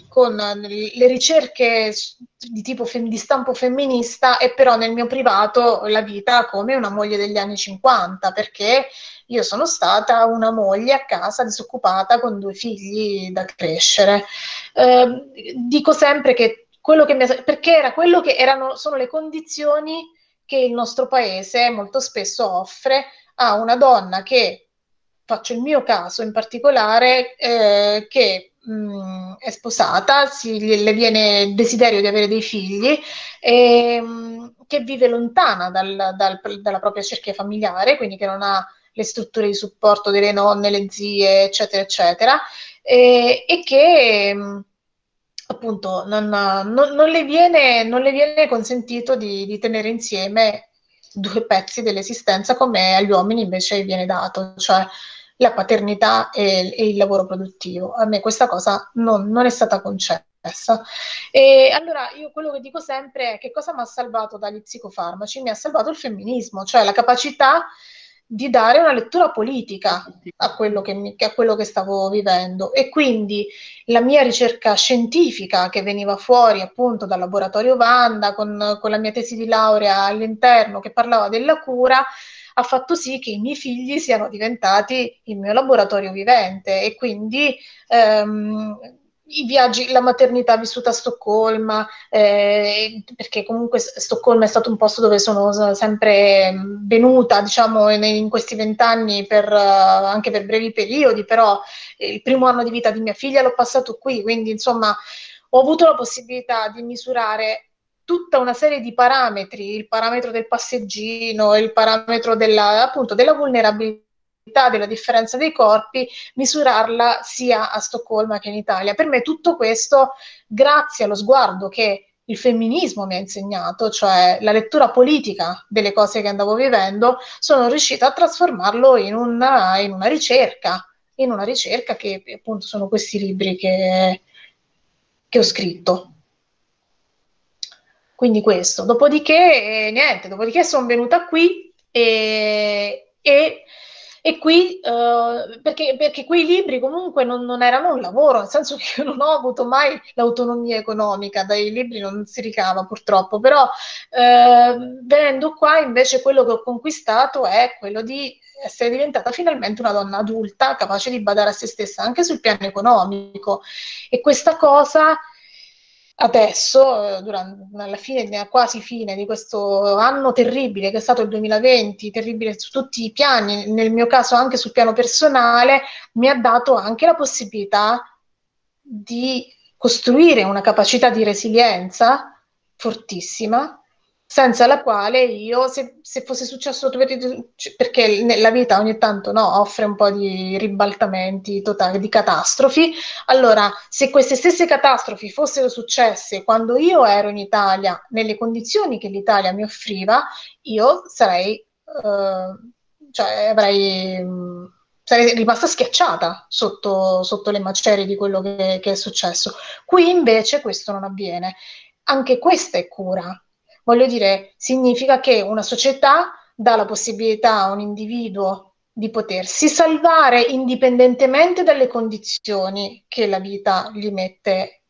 con le ricerche di tipo di stampo femminista e però nel mio privato la vita come una moglie degli anni 50 perché io sono stata una moglie a casa disoccupata con due figli da crescere. Eh, dico sempre che quello che mi perché era quello che erano, sono le condizioni che il nostro paese molto spesso offre a una donna che, faccio il mio caso in particolare, eh, che mh, è sposata, si, le viene il desiderio di avere dei figli, e, mh, che vive lontana dal, dal, dalla propria cerchia familiare, quindi che non ha le strutture di supporto delle nonne, le zie, eccetera, eccetera, e, e che mh, appunto non, non, non, le viene, non, le viene, consentito di, di tenere insieme due pezzi dell'esistenza come agli uomini invece viene dato, cioè la paternità e, e, il lavoro produttivo. A me questa cosa non, è stata concessa. E allora io quello che dico sempre è che cosa mi ha salvato dagli psicofarmaci? Mi ha salvato il femminismo, cioè la capacità di dare una lettura politica a quello che, mi, a quello che stavo vivendo. E quindi la mia ricerca scientifica che veniva fuori appunto dal laboratorio Vanda con, con la mia tesi di laurea all'interno che parlava della cura ha fatto sì che i miei figli siano diventati il mio laboratorio vivente. E quindi ehm, i viaggi, la maternità vissuta a Stoccolma, eh, perché comunque Stoccolma è stato un posto dove sono sempre venuta, diciamo, in, in questi vent'anni uh, anche per brevi periodi, però il primo anno di vita di mia figlia l'ho passato qui, quindi insomma ho avuto la possibilità di misurare tutta una serie di parametri, il parametro del passeggino, il parametro della, appunto, della vulnerabilità, della differenza dei corpi, misurarla sia a Stoccolma che in Italia. Per me tutto questo, grazie allo sguardo che il femminismo mi ha insegnato, cioè la lettura politica delle cose che andavo vivendo, sono riuscita a trasformarlo in una, in una ricerca, in una ricerca che appunto sono questi libri che, che ho scritto. Quindi questo. Dopodiché, eh, niente, dopodiché sono venuta qui e, e, e qui, eh, perché, perché, quei libri comunque non, non, erano un lavoro, nel senso che io non ho avuto mai l'autonomia economica, dai libri non si ricava purtroppo, però eh, venendo qua invece quello che ho conquistato è quello di essere diventata finalmente una donna adulta capace di badare a se stessa anche sul piano economico. E questa cosa adesso, eh, durante, alla fine, quasi fine di questo anno terribile che è stato il 2020, terribile su tutti i piani, nel mio caso anche sul piano personale, mi ha dato anche la possibilità di costruire una capacità di resilienza fortissima senza la quale io, se, se fosse successo, perché nella vita ogni tanto no, offre un po' di ribaltamenti totali, di catastrofi, allora se queste stesse catastrofi fossero successe quando io ero in Italia, nelle condizioni che l'Italia mi offriva, io sarei, eh, cioè avrei sarei rimasta schiacciata sotto, sotto le macerie di quello che, che, è successo. Qui invece questo non avviene. Anche questa è cura, Voglio dire, significa che una società dà la possibilità a un individuo di potersi salvare indipendentemente dalle condizioni che la vita gli mette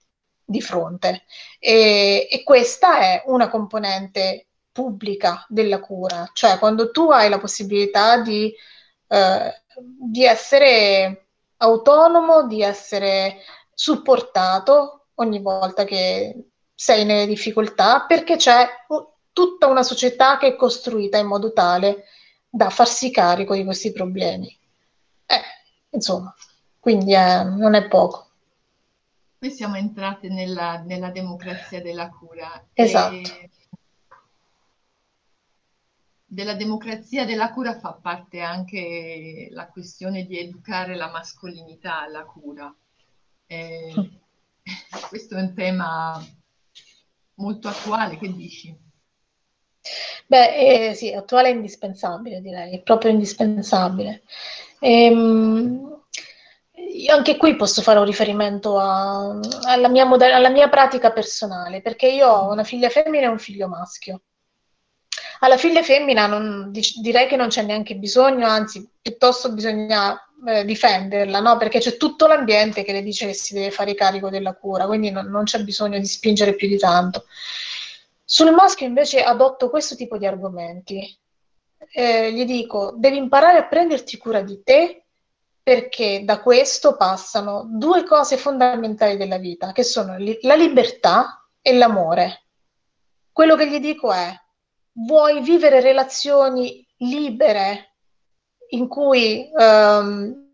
di fronte. E, e questa è una componente pubblica della cura, cioè quando tu hai la possibilità di, eh, di essere autonomo, di essere supportato ogni volta che sei nelle difficoltà perché c'è tutta una società che è costruita in modo tale da farsi carico di questi problemi. Eh, insomma, quindi eh, non è poco. Noi siamo entrate nella, nella democrazia della cura. Esatto. della democrazia della cura fa parte anche la questione di educare la mascolinità alla cura. Eh, questo è un tema molto attuale, che dici? Beh, eh, sì, attuale e indispensabile, direi, proprio indispensabile. Ehm, anche qui posso fare un riferimento a, alla, mia moder- alla mia pratica personale, perché io ho una figlia femmina e un figlio maschio. Alla figlia femmina non, direi che non c'è neanche bisogno, anzi, piuttosto bisogna eh, difenderla, no? perché c'è tutto l'ambiente che le dice che si deve fare carico della cura, quindi non, non c'è bisogno di spingere più di tanto. Sul maschio invece adotto questo tipo di argomenti. Eh, gli dico, devi imparare a prenderti cura di te perché da questo passano due cose fondamentali della vita, che sono li- la libertà e l'amore. Quello che gli dico è, vuoi vivere relazioni libere in cui, um,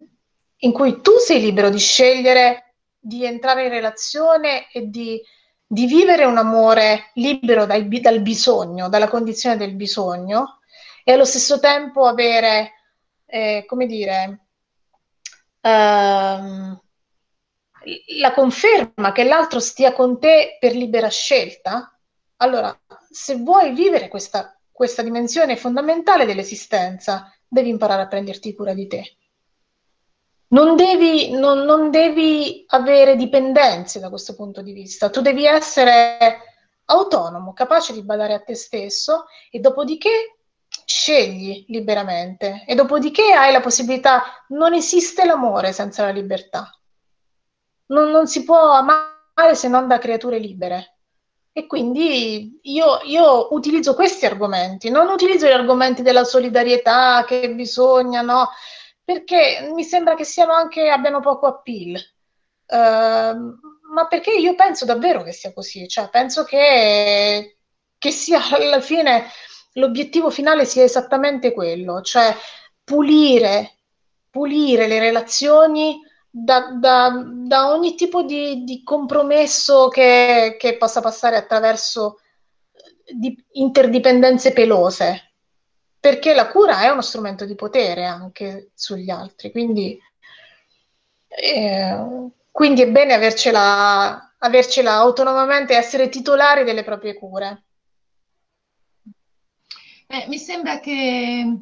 in cui tu sei libero di scegliere di entrare in relazione e di, di vivere un amore libero dal, dal, bisogno, dalla condizione del bisogno, e allo stesso tempo avere, eh, come dire, ehm, la conferma che l'altro stia con te per libera scelta, allora se vuoi vivere questa, questa dimensione fondamentale dell'esistenza, devi imparare a prenderti cura di te. Non devi, non, non devi avere dipendenze da questo punto di vista, tu devi essere autonomo, capace di badare a te stesso e dopodiché scegli liberamente e dopodiché hai la possibilità, non esiste l'amore senza la libertà, non, non si può amare se non da creature libere. E quindi io, io, utilizzo questi argomenti, non utilizzo gli argomenti della solidarietà che bisogna, no? Perché mi sembra che siano anche, abbiano poco appeal. Uh, ma perché io penso davvero che sia così, cioè penso che, che sia alla fine l'obiettivo finale sia esattamente quello, cioè pulire, pulire le relazioni da, da, da ogni tipo di, di compromesso che, che, possa passare attraverso eh, di interdipendenze pelose, perché la cura è uno strumento di potere anche sugli altri, quindi, eh, quindi è bene avercela, avercela autonomamente, essere titolari delle proprie cure. Eh, mi sembra che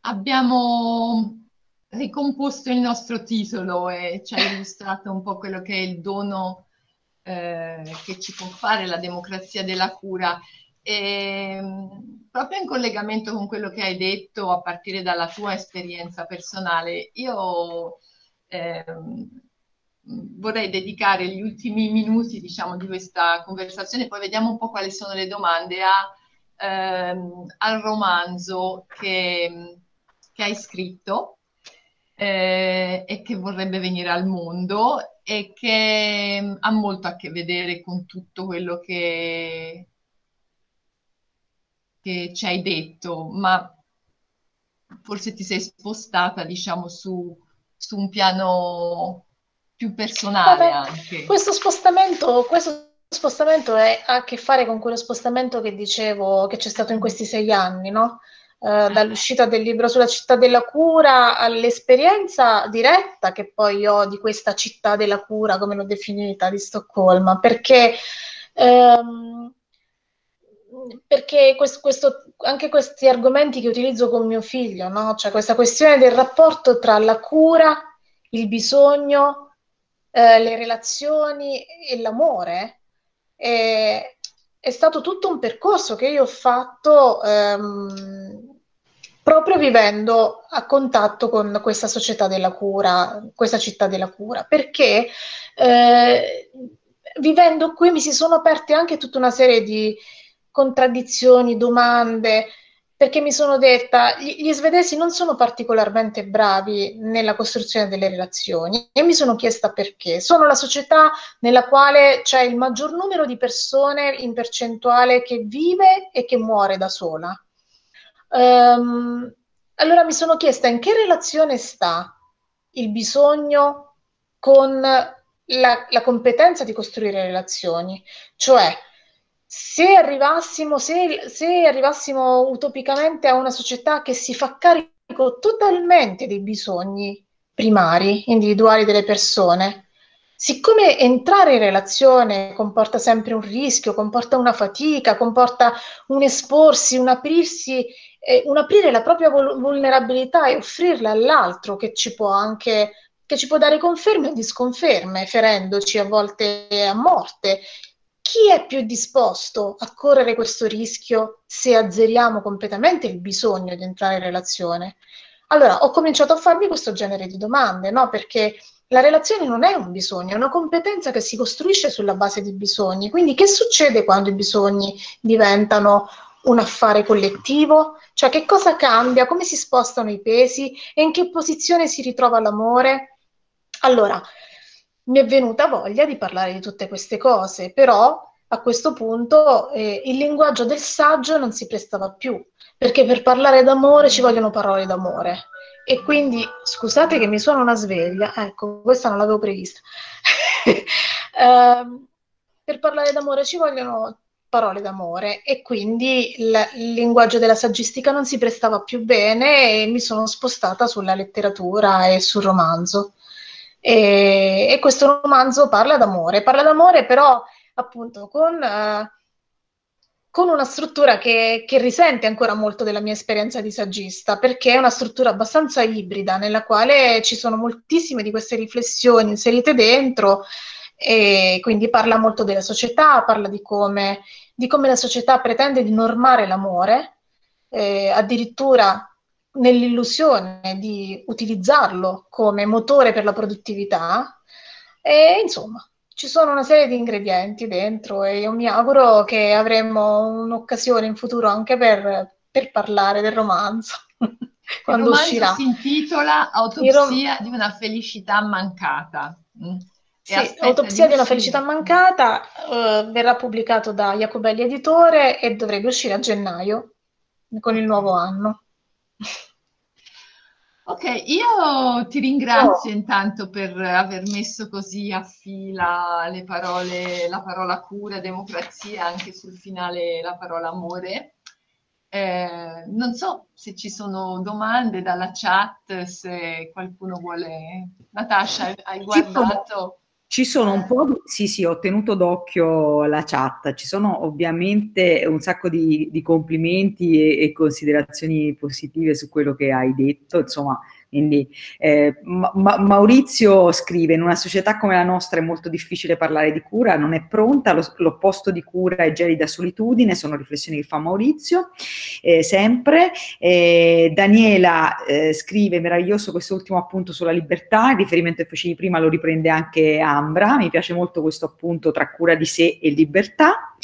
abbiamo ricomposto il nostro titolo e ci ha illustrato un po' quello che è il dono eh, che ci può fare la democrazia della cura. E, proprio in collegamento con quello che hai detto a partire dalla tua esperienza personale, io eh, vorrei dedicare gli ultimi minuti diciamo, di questa conversazione, poi vediamo un po' quali sono le domande a, ehm, al romanzo che, che hai scritto eh, e che vorrebbe venire al mondo e che mm, ha molto a che vedere con tutto quello che, che ci hai detto, ma forse ti sei spostata, diciamo, su, su un piano più personale anche. Questo spostamento, questo spostamento è, ha a che fare con quello spostamento che dicevo che c'è stato in questi sei anni, no? Uh, dall'uscita del libro sulla città della cura all'esperienza diretta che poi ho di questa città della cura, come l'ho definita, di Stoccolma, perché, um, perché questo, questo, anche questi argomenti che utilizzo con mio figlio, no? cioè questa questione del rapporto tra la cura, il bisogno, eh, le relazioni e l'amore, è, è stato tutto un percorso che io ho fatto ehm, proprio vivendo a contatto con questa società della cura, questa città della cura, perché eh, vivendo qui mi si sono aperte anche tutta una serie di contraddizioni, domande, perché mi sono detta, gli, gli svedesi non sono particolarmente bravi nella costruzione delle relazioni e mi sono chiesta perché. Sono la società nella quale c'è il maggior numero di persone in percentuale che vive e che muore da sola. Um, allora mi sono chiesta in che relazione sta il bisogno con la, la competenza di costruire relazioni, cioè se arrivassimo, se, se arrivassimo utopicamente a una società che si fa carico totalmente dei bisogni primari, individuali delle persone, siccome entrare in relazione comporta sempre un rischio, comporta una fatica, comporta un esporsi, un aprirsi, eh, un aprire la propria vulnerabilità e offrirla all'altro che ci può anche che ci può dare conferme o disconferme, ferendoci a volte a morte chi è più disposto a correre questo rischio se azzeriamo completamente il bisogno di entrare in relazione? Allora, ho cominciato a farmi questo genere di domande, no? Perché la relazione non è un bisogno, è una competenza che si costruisce sulla base di bisogni. Quindi che succede quando i bisogni diventano un affare collettivo? Cioè che cosa cambia? Come si spostano i pesi? E in che posizione si ritrova l'amore? Allora, mi è venuta voglia di parlare di tutte queste cose, però a questo punto eh, il linguaggio del saggio non si prestava più, perché per parlare d'amore ci vogliono parole d'amore. E quindi, scusate che mi suona una sveglia, ecco, questa non l'avevo prevista. uh, per parlare d'amore ci vogliono parole d'amore e quindi il, linguaggio della saggistica non si prestava più bene e mi sono spostata sulla letteratura e sul romanzo. E, e questo romanzo parla d'amore, parla d'amore però appunto con, uh, con una struttura che, che, risente ancora molto della mia esperienza di saggista, perché è una struttura abbastanza ibrida nella quale ci sono moltissime di queste riflessioni inserite dentro e quindi parla molto della società, parla di come, di come la società pretende di normare l'amore, eh, addirittura nell'illusione di utilizzarlo come motore per la produttività e insomma ci sono una serie di ingredienti dentro e io mi auguro che avremo un'occasione in futuro anche per, per parlare del romanzo. quando Il romanzo uscirà. si intitola Autopsia rom- di una felicità mancata. Mm. Sì, Autopsia di, una felicità mancata uh, verrà pubblicato da Jacobelli Editore e dovrebbe uscire a gennaio con il nuovo anno. Ok, io ti ringrazio oh. intanto per aver messo così a fila le parole, la parola cura, democrazia, anche sul finale la parola amore. Eh, non so se ci sono domande dalla chat, se qualcuno vuole... Natascia, hai guardato? Ci sono un po', di, sì sì, ho tenuto d'occhio la chat, ci sono ovviamente un sacco di, di complimenti e, e, considerazioni positive su quello che hai detto, insomma quindi eh, Ma- Maurizio scrive: In una società come la nostra è molto difficile parlare di cura, non è pronta. Lo, l'opposto di cura è gelida solitudine. Sono riflessioni che fa Maurizio, eh, sempre. Eh, Daniela eh, scrive: Meraviglioso quest'ultimo appunto sulla libertà. Il riferimento che facevi prima lo riprende anche Ambra. Mi piace molto questo appunto tra cura di sé e libertà.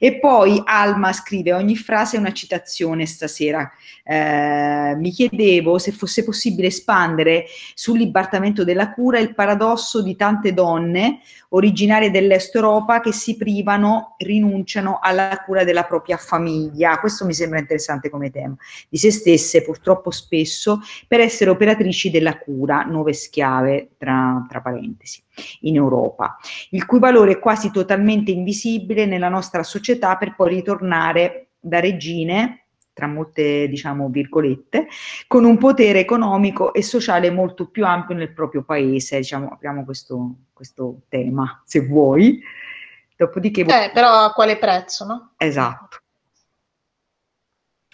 E poi Alma scrive: Ogni frase è una citazione stasera. Eh, mi chiedevo se fosse possibile possibile espandere sull'ibartamento della cura il paradosso di tante donne originarie dell'est Europa che si privano, rinunciano alla cura della propria famiglia. Questo mi sembra interessante come tema. Di se stesse, purtroppo spesso, per essere operatrici della cura, nuove schiave, tra, tra parentesi, in Europa, il cui valore è quasi totalmente invisibile nella nostra società per poi ritornare da regine tra molte diciamo virgolette, con un potere economico e sociale molto più ampio nel proprio paese. Diciamo, apriamo questo, questo tema, se vuoi. Dopodiché... Eh, però a quale prezzo, no? Esatto.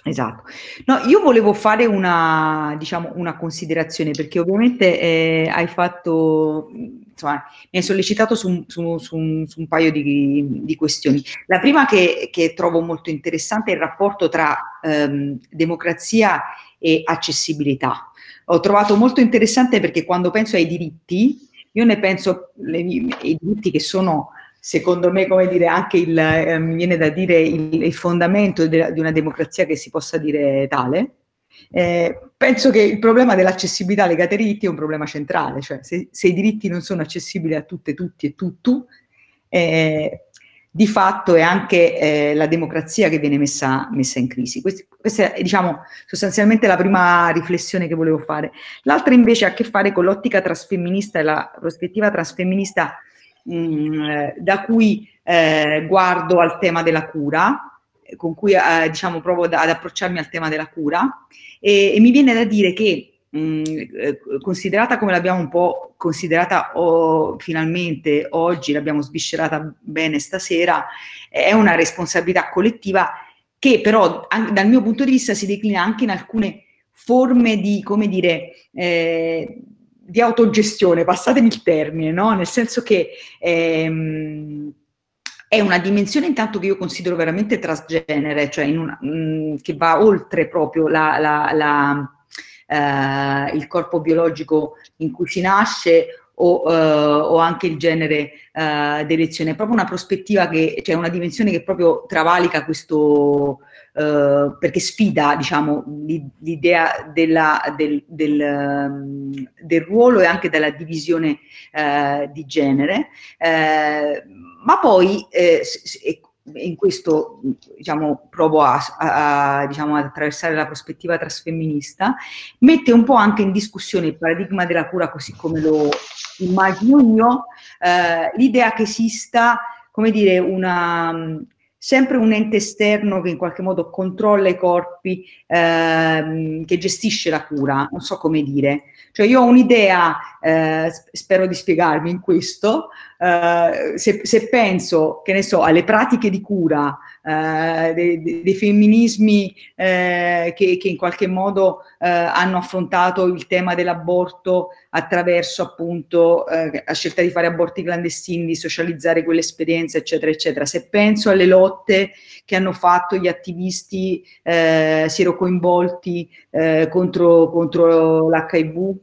Esatto. No, io volevo fare una, diciamo, una considerazione perché ovviamente eh, hai fatto, insomma, mi hai sollecitato su, su, su, un, su un, paio di, di, questioni. La prima che, che, trovo molto interessante è il rapporto tra ehm, democrazia e accessibilità. Ho trovato molto interessante perché quando penso ai diritti, io ne penso ai diritti che sono secondo me, come dire, anche il, eh, mi viene da dire il, il fondamento de, di una democrazia che si possa dire tale. Eh, penso che il problema dell'accessibilità legata ai diritti è un problema centrale, cioè se, se i diritti non sono accessibili a tutte, tutti e tutto, eh, di fatto è anche eh, la democrazia che viene messa, messa in crisi. Questi, questa è diciamo, sostanzialmente la prima riflessione che volevo fare. L'altra invece ha a che fare con l'ottica trasfemminista e la prospettiva trasfemminista mm, eh, da cui eh, guardo al tema della cura, con cui eh, diciamo provo ad approcciarmi al tema della cura. E, e mi viene da dire che mh, mm, eh, considerata come l'abbiamo un po' considerata oh, finalmente oggi, l'abbiamo sviscerata bene stasera, è una responsabilità collettiva che però dal mio punto di vista si declina anche in alcune forme di, come dire, eh, di autogestione, passatemi il termine, no? nel senso che ehm, è una dimensione intanto che io considero veramente trasgenere, cioè una, mh, mm, che va oltre proprio la, la, la, eh, il corpo biologico in cui si nasce o, uh, o, anche il genere uh, d'elezione, è proprio una prospettiva che, cioè una dimensione che proprio travalica questo, uh, perché sfida diciamo, l'idea della, del, del, um, del, ruolo e anche della divisione di genere, ma poi eh, in questo diciamo, provo a, a, diciamo, ad attraversare la prospettiva trasfemminista, mette un po' anche in discussione il paradigma della cura così come lo immagino io, eh, l'idea che esista, come dire, una, sempre un ente esterno che in qualche modo controlla i corpi, eh, che gestisce la cura, non so come dire. Cioè io ho un'idea, eh, spero di spiegarmi in questo, eh, se, se, penso, che ne so, alle pratiche di cura eh, dei, dei, femminismi eh, che, che, in qualche modo eh, hanno affrontato il tema dell'aborto attraverso appunto eh, la scelta di fare aborti clandestini, di socializzare quell'esperienza, eccetera, eccetera. Se penso alle lotte che hanno fatto gli attivisti siero coinvolti contro, contro l'HIV,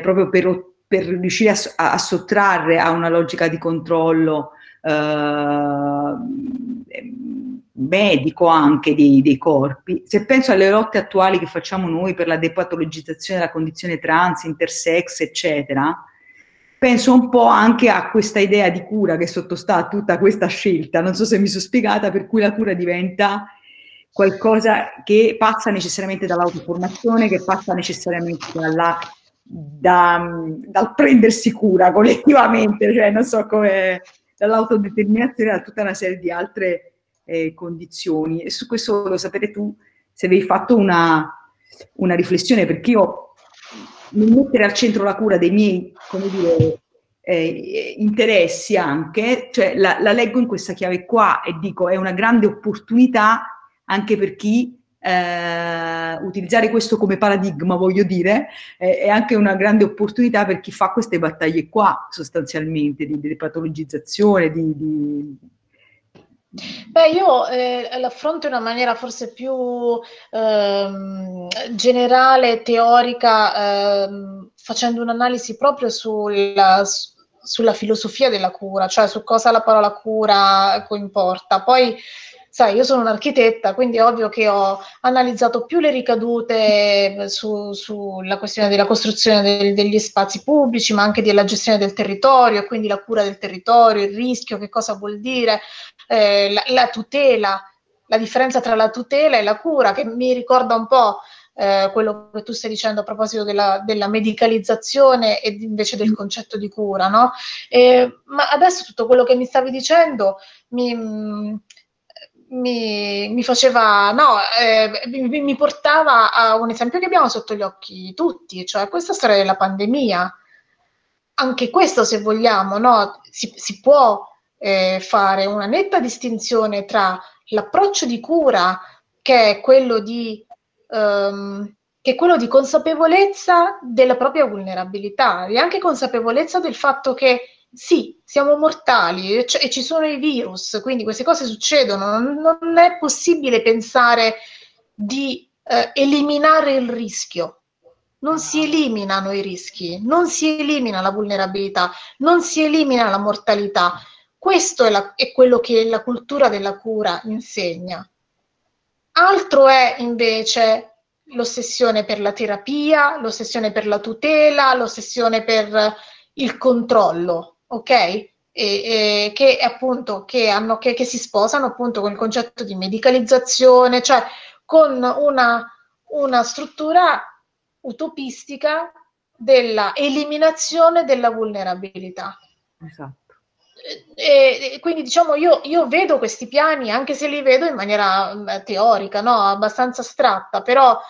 proprio per, per riuscire a, a, sottrarre a una logica di controllo eh, medico anche dei, dei, corpi. Se penso alle lotte attuali che facciamo noi per la depatologizzazione della condizione trans, intersex, eccetera, penso un po' anche a questa idea di cura che sottostà a tutta questa scelta. Non so se mi sono spiegata, per cui la cura diventa qualcosa che passa necessariamente dall'autoformazione, che passa necessariamente dalla, da, dal prendersi cura collettivamente, cioè non so come dall'autodeterminazione a tutta una serie di altre eh, condizioni. E su questo lo sapere tu se avevi fatto una, una riflessione, perché io nel mettere al centro la cura dei miei, come dire, eh, interessi anche, cioè la, la, leggo in questa chiave qua e dico è una grande opportunità anche per chi eh, utilizzare questo come paradigma, voglio dire, eh, è anche una grande opportunità per chi fa queste battaglie qua, sostanzialmente, di, di patologizzazione, di, di Beh, io eh, l'affronto in una maniera forse più ehm, generale, teorica, ehm, facendo un'analisi proprio sulla, sulla, filosofia della cura, cioè su cosa la parola cura comporta. Poi sai, io sono un'architetta, quindi è ovvio che ho analizzato più le ricadute sulla su questione della costruzione del, degli spazi pubblici, ma anche della gestione del territorio, quindi la cura del territorio, il rischio, che cosa vuol dire, eh, la, la tutela, la differenza tra la tutela e la cura, che mi ricorda un po' eh, quello che tu stai dicendo a proposito della, della medicalizzazione e invece del concetto di cura, no? Eh, ma adesso tutto quello che mi stavi dicendo mi, mi, mi faceva, no, eh, mi, mi, portava a un esempio che abbiamo sotto gli occhi tutti, cioè questa storia della pandemia. Anche questo, se vogliamo, no, si, si può eh, fare una netta distinzione tra l'approccio di cura, che è quello di che è quello di consapevolezza della propria vulnerabilità e anche consapevolezza del fatto che sì, siamo mortali e, c- e ci sono i virus, quindi queste cose succedono, non, non è possibile pensare di eh, eliminare il rischio. Non si eliminano i rischi, non si elimina la vulnerabilità, non si elimina la mortalità. Questo è, la, è quello che la cultura della cura insegna. Altro è invece l'ossessione per la terapia, l'ossessione per la tutela, l'ossessione per il controllo, ok? E, e, che appunto che, hanno, che, che, si sposano appunto con il concetto di medicalizzazione, cioè con una, una struttura utopistica della eliminazione della vulnerabilità. Esatto. E, e quindi diciamo io, io, vedo questi piani, anche se li vedo in maniera mm, teorica, no? abbastanza astratta, però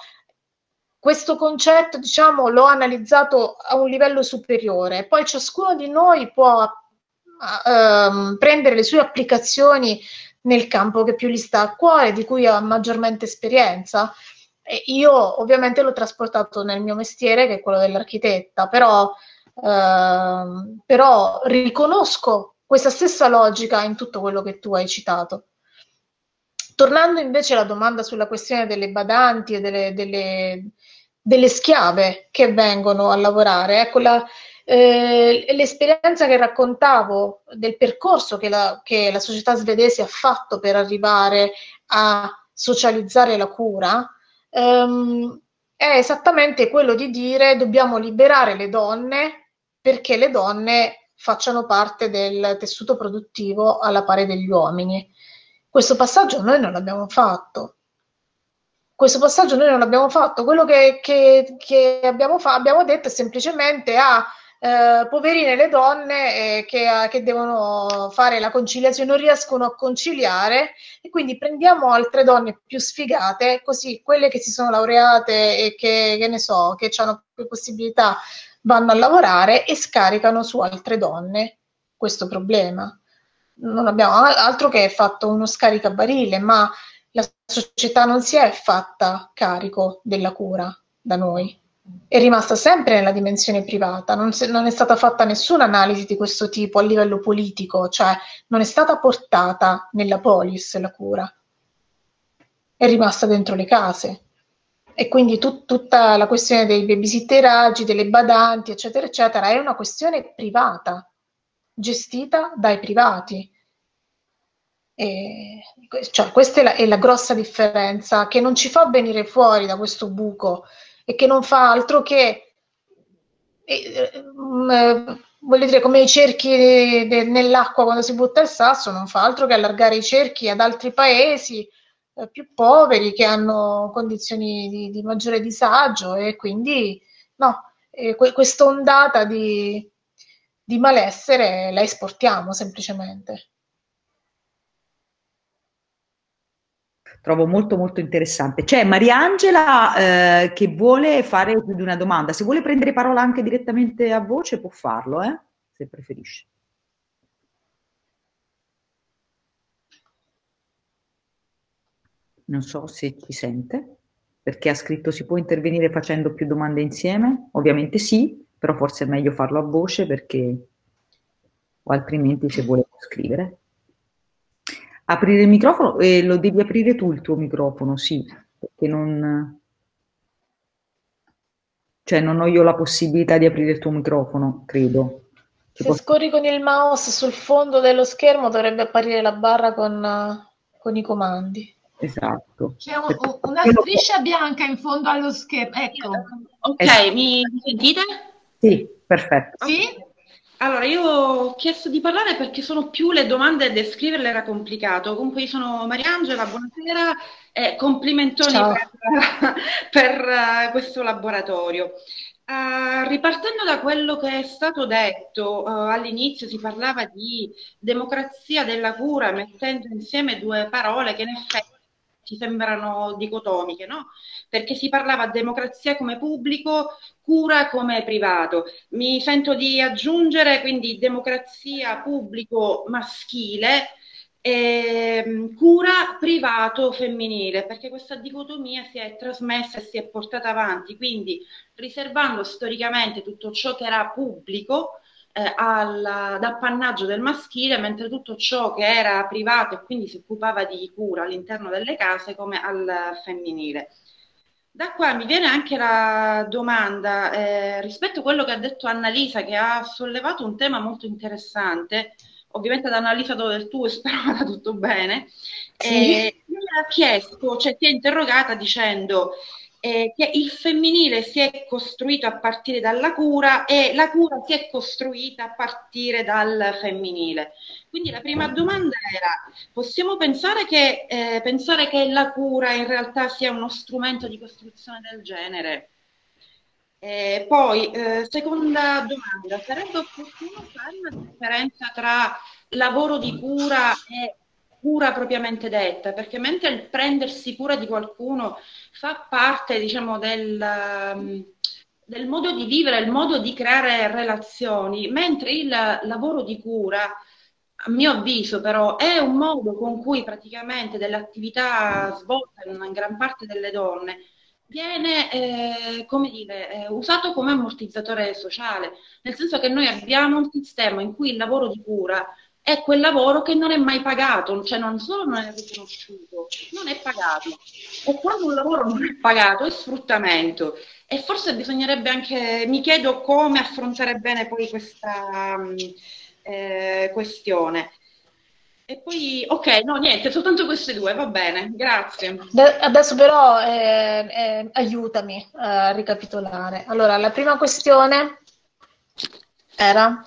questo concetto diciamo l'ho analizzato a un livello superiore, poi ciascuno di noi può uh, prendere le sue applicazioni nel campo che più gli sta a cuore, di cui ha maggiormente esperienza. E io ovviamente l'ho trasportato nel mio mestiere, che è quello dell'architetta, però, uh, però riconosco questa stessa logica in tutto quello che tu hai citato. Tornando invece alla domanda sulla questione delle badanti e delle, delle, delle schiave che vengono a lavorare, ecco la, eh, l'esperienza che raccontavo del percorso che la, che la società svedese ha fatto per arrivare a socializzare la cura, ehm, è esattamente quello di dire dobbiamo liberare le donne perché le donne facciano parte del tessuto produttivo alla pari degli uomini. Questo passaggio noi non l'abbiamo fatto. Questo passaggio noi non l'abbiamo fatto. Quello che, che, che abbiamo, fa- abbiamo, detto è semplicemente a ah, eh, poverine le donne eh, che, ah, che, devono fare la conciliazione, non riescono a conciliare e quindi prendiamo altre donne più sfigate, così quelle che si sono laureate e che, che ne so, che hanno più possibilità vanno a lavorare e scaricano su altre donne questo problema. Non abbiamo altro che fatto uno scaricabarile, ma la società non si è fatta carico della cura da noi. È rimasta sempre nella dimensione privata, non, se, non è stata fatta nessuna analisi di questo tipo a livello politico, cioè non è stata portata nella polis la cura, è rimasta dentro le case e quindi tu, tutta la questione dei babysitteraggi, delle badanti, eccetera, eccetera, è una questione privata, gestita dai privati. E, cioè, questa è la, è la grossa differenza che non ci fa venire fuori da questo buco e che non fa altro che eh, mm, voglio dire, come i cerchi de, de, nell'acqua quando si butta il sasso, non fa altro che allargare i cerchi ad altri paesi eh, più poveri, che hanno condizioni di, di maggiore disagio e quindi no, eh, que- questa ondata di, di malessere la esportiamo semplicemente. Trovo molto molto interessante. C'è Mariangela eh, che vuole fare una domanda. Se vuole prendere parola anche direttamente a voce può farlo, eh? se preferisce. non so se ci sente, perché ha scritto si può intervenire facendo più domande insieme? Ovviamente sì, però forse è meglio farlo a voce perché o altrimenti se vuole scrivere. Aprire il microfono e eh, lo devi aprire tu il tuo microfono, sì, perché non cioè non ho io la possibilità di aprire il tuo microfono, credo. Ci Se posso... scorri con il mouse sul fondo dello schermo dovrebbe apparire la barra con con i comandi. Esatto. C'è un, una striscia bianca in fondo allo schermo. Ecco. Ok, esatto. mi sentite? Sì, perfetto. Sì? Allora, io ho chiesto di parlare perché sono più le domande e descriverle era complicato. Comunque io sono Mariangela, buonasera e complimentoni per, per uh, questo laboratorio. Uh, ripartendo da quello che è stato detto, uh, all'inizio si parlava di democrazia della cura, mettendo insieme due parole che in effetti ci sembrano dicotomiche, no? Perché si parlava democrazia come pubblico, cura come privato. Mi sento di aggiungere quindi democrazia pubblico maschile e ehm, cura privato femminile, perché questa dicotomia si è trasmessa e si è portata avanti, quindi riservando storicamente tutto ciò che era pubblico eh, d'appannaggio del maschile, mentre tutto ciò che era privato e quindi si occupava di cura all'interno delle case come al femminile. Da qua mi viene anche la domanda eh, rispetto a quello che ha detto Annalisa, che ha sollevato un tema molto interessante. Ovviamente ad Annalisa do del tuo e spero vada tutto bene. Sì. Eh, mi ha chiesto, cioè ti ha interrogata dicendo eh, che il femminile si è costruito a partire dalla cura e la cura si è costruita a partire dal femminile. Quindi la prima domanda era, possiamo pensare che, eh, pensare che la cura in realtà sia uno strumento di costruzione del genere? Eh, poi, eh, seconda domanda, sarebbe opportuno fare una differenza tra lavoro di cura e cura propriamente detta, perché mentre il prendersi cura di qualcuno fa parte, diciamo, del, um, del modo di vivere, il modo di creare relazioni, mentre il lavoro di cura, a mio avviso però, è un modo con cui praticamente dell'attività svolta in gran parte delle donne viene, eh, come dire, eh, usato come ammortizzatore sociale, nel senso che noi abbiamo un sistema in cui il lavoro di cura è quel lavoro che non è mai pagato, cioè non solo non è riconosciuto, non è pagato. E quando un lavoro non è pagato è sfruttamento. E forse bisognerebbe anche, mi chiedo come affrontare bene poi questa mm, eh, questione. E poi, ok, no, niente, soltanto queste due, va bene, grazie. Adesso però eh, eh, aiutami a ricapitolare. Allora, la prima questione era?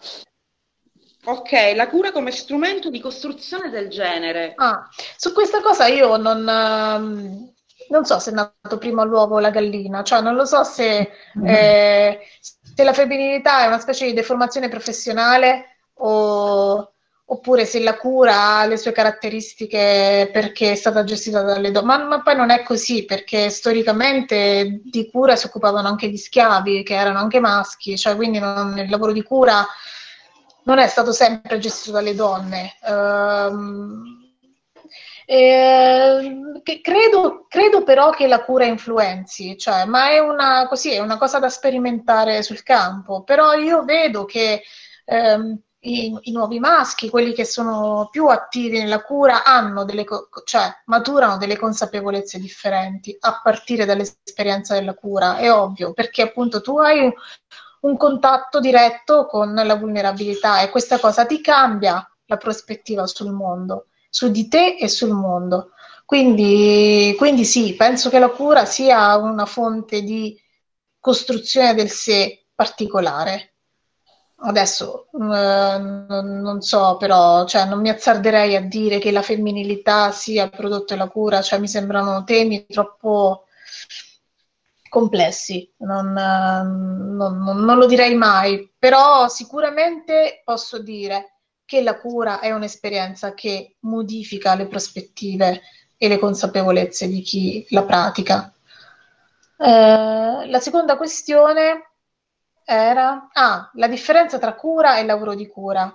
Ok, la cura come strumento di costruzione del genere. Ah, su questa cosa io non, um, non so se è nato prima l'uovo o la gallina, cioè non lo so se, mm. eh, se la femminilità è una specie di deformazione professionale o, oppure se la cura ha le sue caratteristiche perché è stata gestita dalle donne, ma, ma, poi non è così perché storicamente di cura si occupavano anche gli schiavi che erano anche maschi, cioè quindi non, il lavoro di cura non è stato sempre gestito dalle donne. Eh, credo, credo, però che la cura influenzi, cioè, ma è una, così, è una, cosa da sperimentare sul campo. Però io vedo che ehm, i, i, nuovi maschi, quelli che sono più attivi nella cura, hanno delle, cioè, maturano delle consapevolezze differenti a partire dall'esperienza della cura. È ovvio, perché appunto tu hai un contatto diretto con la vulnerabilità e questa cosa ti cambia la prospettiva sul mondo, su di te e sul mondo. Quindi, quindi sì, penso che la cura sia una fonte di costruzione del sé particolare. Adesso eh, non, so, però, cioè, non mi azzarderei a dire che la femminilità sia prodotto della cura, cioè mi sembrano temi troppo complessi, non, non, non, lo direi mai, però sicuramente posso dire che la cura è un'esperienza che modifica le prospettive e le consapevolezze di chi la pratica. Eh, la seconda questione era ah, la differenza tra cura e lavoro di cura.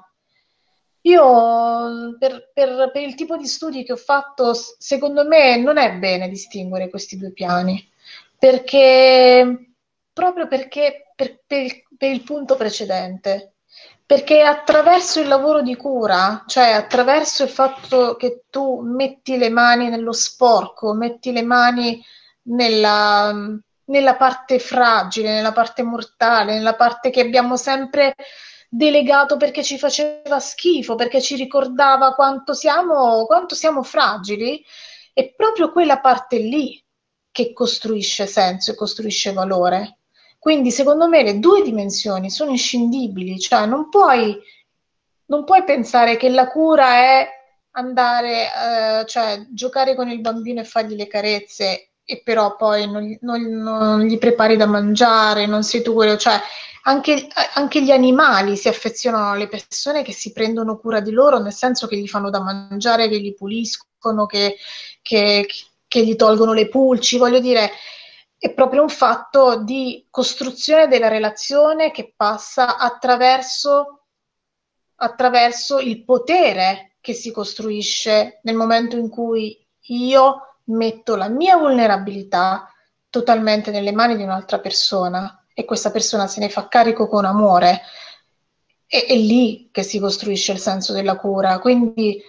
Io, per, per, per il tipo di studi che ho fatto, secondo me non è bene distinguere questi due piani perché proprio perché per, per, il, per il punto precedente, perché attraverso il lavoro di cura, cioè attraverso il fatto che tu metti le mani nello sporco, metti le mani nella, nella parte fragile, nella parte mortale, nella parte che abbiamo sempre delegato perché ci faceva schifo, perché ci ricordava quanto siamo, quanto siamo fragili, è proprio quella parte lì che costruisce senso e costruisce valore. Quindi secondo me le due dimensioni sono inscindibili, cioè non puoi, non puoi pensare che la cura è andare, eh, cioè giocare con il bambino e fargli le carezze e però poi non, non, non gli prepari da mangiare, non sei tu quello, cioè anche, anche, gli animali si affezionano alle persone che si prendono cura di loro, nel senso che gli fanno da mangiare, che li puliscono, che, che, che gli tolgono le pulci, voglio dire, è proprio un fatto di costruzione della relazione che passa attraverso, attraverso il potere che si costruisce nel momento in cui io metto la mia vulnerabilità totalmente nelle mani di un'altra persona e questa persona se ne fa carico con amore. È, è lì che si costruisce il senso della cura. Quindi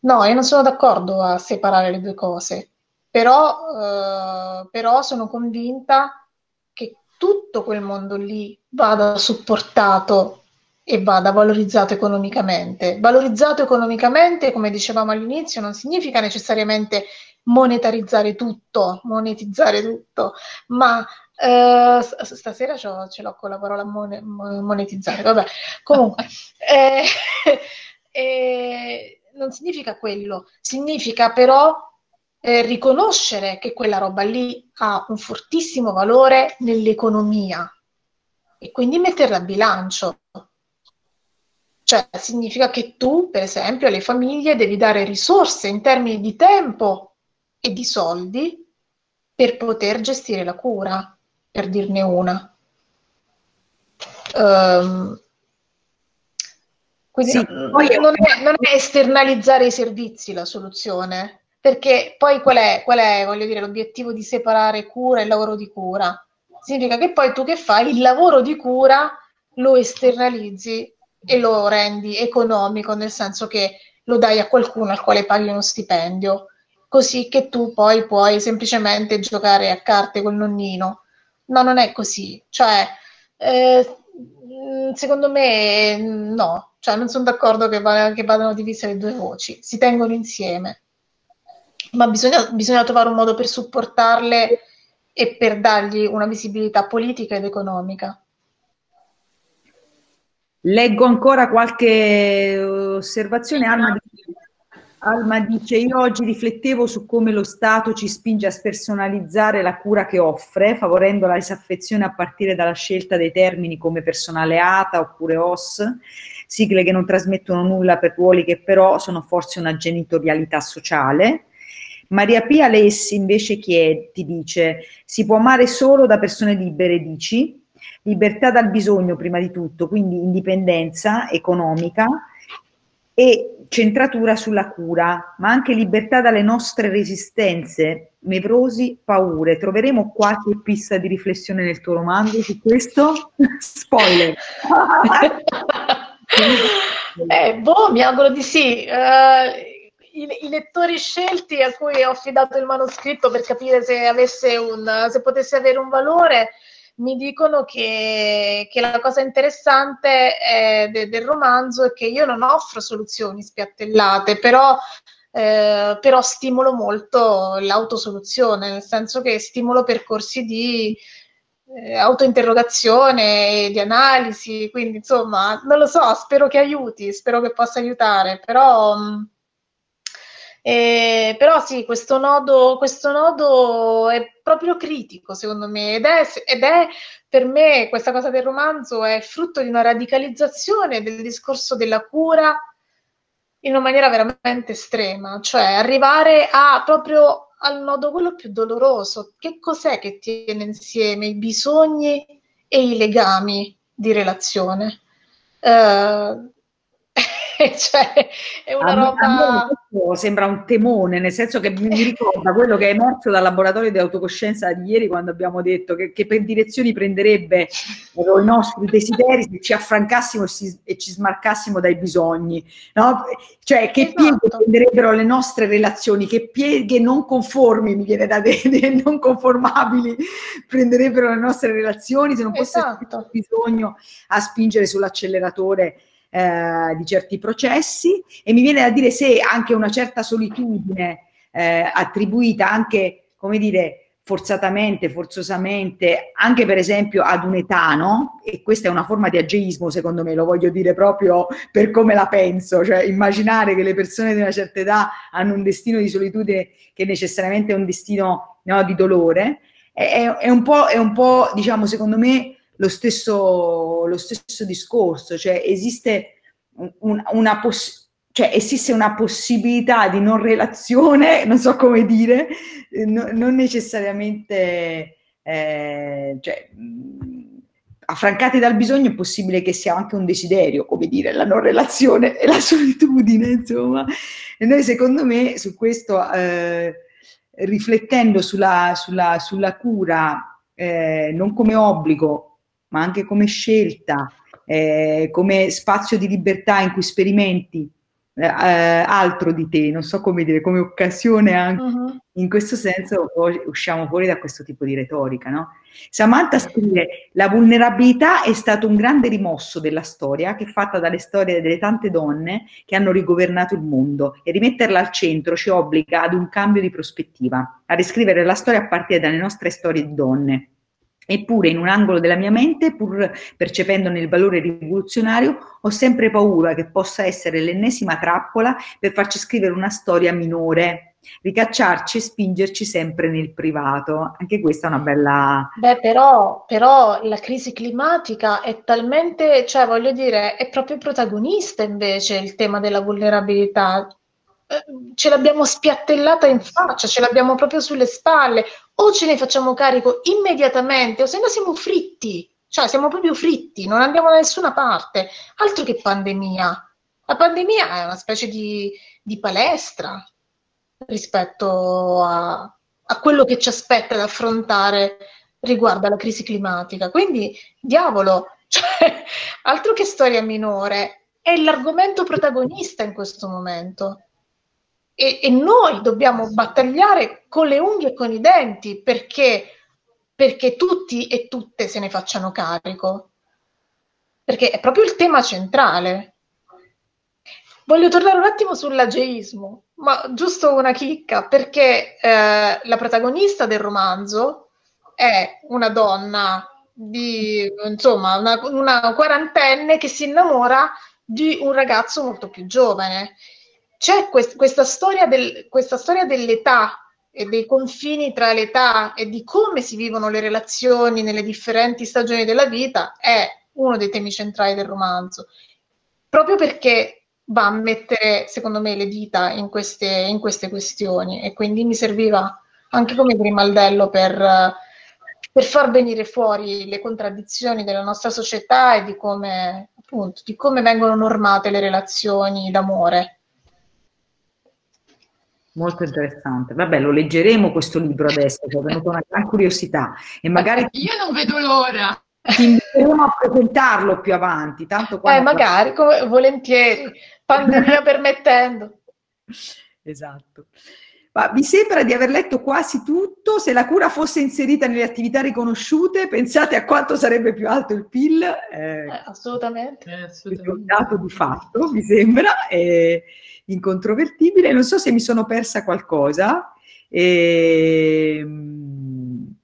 no, io non sono d'accordo a separare le due cose, però, eh, però sono convinta che tutto quel mondo lì vada supportato e vada valorizzato economicamente. Valorizzato economicamente, come dicevamo all'inizio, non significa necessariamente monetarizzare tutto, monetizzare tutto, ma eh, stasera ce l'ho con la parola mon- monetizzare, vabbè, comunque, eh, eh, non significa quello, significa però eh, riconoscere che quella roba lì ha un fortissimo valore nell'economia e quindi metterla a bilancio. Cioè significa che tu, per esempio, alle famiglie devi dare risorse in termini di tempo e di soldi per poter gestire la cura, per dirne una. Um, quindi sì, non, non, è, non, è, esternalizzare i servizi la soluzione, perché poi qual è, qual è, voglio dire, l'obiettivo di separare cura e lavoro di cura? Significa che poi tu che fai? Il lavoro di cura lo esternalizzi e lo rendi economico, nel senso che lo dai a qualcuno al quale paghi uno stipendio così che tu poi puoi semplicemente giocare a carte col nonnino. No, non è così. Cioè, eh, secondo me no, cioè, non sono d'accordo che, che, vadano divise le due voci, si tengono insieme, ma bisogna, bisogna trovare un modo per supportarle e per dargli una visibilità politica ed economica. Leggo ancora qualche osservazione. Alma Alma dice, io oggi riflettevo su come lo Stato ci spinge a spersonalizzare la cura che offre, favorendo la disaffezione a partire dalla scelta dei termini come personale ATA oppure OS, sigle che non trasmettono nulla per ruoli che però sono forse una genitorialità sociale. Maria Pia Lessi invece chiede, ti dice, si può amare solo da persone libere, dici? Libertà dal bisogno prima di tutto, quindi indipendenza economica e centratura sulla cura, ma anche libertà dalle nostre resistenze, nevrosi, paure. Troveremo qualche pista di riflessione nel tuo romanzo su questo? Spoiler. eh, boh, mi auguro di sì. Uh, i, i, lettori scelti a cui ho affidato il manoscritto per capire se, un, se potesse avere un valore mi dicono che, che la cosa interessante eh, de, del romanzo è che io non offro soluzioni spiattellate, però, eh, però stimolo molto l'autosoluzione, nel senso che stimolo percorsi di eh, autointerrogazione, di analisi, quindi insomma, non lo so, spero che aiuti, spero che possa aiutare, però... Mh, eh, però sì, questo nodo, questo nodo è proprio critico secondo me ed è, ed è per me questa cosa del romanzo è frutto di una radicalizzazione del discorso della cura in una maniera veramente estrema, cioè arrivare a proprio al nodo quello più doloroso. Che cos'è che tiene insieme i bisogni e i legami di relazione? Uh, cioè, è una a roba... Me, sembra un temone, nel senso che mi ricorda quello che è emerso dal laboratorio di autocoscienza di ieri quando abbiamo detto che, che per direzioni prenderebbe i nostri desideri se ci affrancassimo e, si, e ci smarcassimo dai bisogni, no? Cioè che esatto. pieghe prenderebbero le nostre relazioni, che pieghe non conformi, mi viene da dire, non conformabili prenderebbero le nostre relazioni se non fosse esatto. bisogno a spingere sull'acceleratore eh, di certi processi e mi viene da dire se anche una certa solitudine eh, attribuita anche, come dire, forzatamente, forzosamente, anche per esempio ad un'età, no? E questa è una forma di ageismo, secondo me, lo voglio dire proprio per come la penso, cioè immaginare che le persone di una certa età hanno un destino di solitudine che necessariamente è un destino no, di dolore, è, è, un po', è un po', diciamo, secondo me, lo stesso, lo stesso discorso, cioè esiste un, una possibilità cioè esiste una possibilità di non relazione, non so come dire, no, non necessariamente, eh, cioè, affrancati dal bisogno è possibile che sia anche un desiderio, come dire, la non relazione e la solitudine, insomma. E noi secondo me su questo, eh, riflettendo sulla, sulla, sulla cura, eh, non come obbligo, ma anche come scelta, eh, come spazio di libertà in cui sperimenti eh, eh, altro di te, non so come dire, come occasione anche. Uh-huh. In questo senso usciamo fuori da questo tipo di retorica, no? Samantha scrive: La vulnerabilità è stato un grande rimosso della storia, che è fatta dalle storie delle tante donne che hanno rigovernato il mondo, e rimetterla al centro ci obbliga ad un cambio di prospettiva, a riscrivere la storia a partire dalle nostre storie di donne. Eppure in un angolo della mia mente, pur percependone il valore rivoluzionario, ho sempre paura che possa essere l'ennesima trappola per farci scrivere una storia minore, ricacciarci e spingerci sempre nel privato. Anche questa è una bella... Beh, però, però la crisi climatica è talmente, cioè voglio dire, è proprio protagonista invece il tema della vulnerabilità eh, ce l'abbiamo spiattellata in faccia, ce l'abbiamo proprio sulle spalle, o ce ne facciamo carico immediatamente, o se no siamo fritti, cioè siamo proprio fritti, non andiamo da nessuna parte. Altro che pandemia. La pandemia è una specie di, di palestra rispetto a, a quello che ci aspetta da affrontare riguardo alla crisi climatica. Quindi, diavolo, cioè, altro che storia minore, è l'argomento protagonista in questo momento e, e, noi dobbiamo battagliare con le unghie e con i denti perché, perché tutti e tutte se ne facciano carico. Perché è proprio il tema centrale. Voglio tornare un attimo sull'ageismo, ma giusto una chicca, perché eh, la protagonista del romanzo è una donna di, insomma, una, una quarantenne che si innamora di un ragazzo molto più giovane c'è quest- questa, storia del, questa storia dell'età e dei confini tra l'età e di come si vivono le relazioni nelle differenti stagioni della vita è uno dei temi centrali del romanzo, proprio perché va a mettere, secondo me, le dita in queste, in queste questioni e quindi mi serviva anche come grimaldello per, per far venire fuori le contraddizioni della nostra società e di come, appunto, di come vengono normate le relazioni d'amore. Molto interessante. Vabbè, lo leggeremo questo libro adesso, ci è venuta una gran curiosità e magari... Io non vedo l'ora! Ti inviteremo a presentarlo più avanti, tanto Eh, magari, come, volentieri, pandemia permettendo. Esatto. Ma mi sembra di aver letto quasi tutto. Se la cura fosse inserita nelle attività riconosciute, pensate a quanto sarebbe più alto il PIL. Eh, eh, assolutamente. Eh, assolutamente. È un dato di fatto, mi sembra. Eh, incontrovertibile. Non so se mi sono persa qualcosa. E, ehm,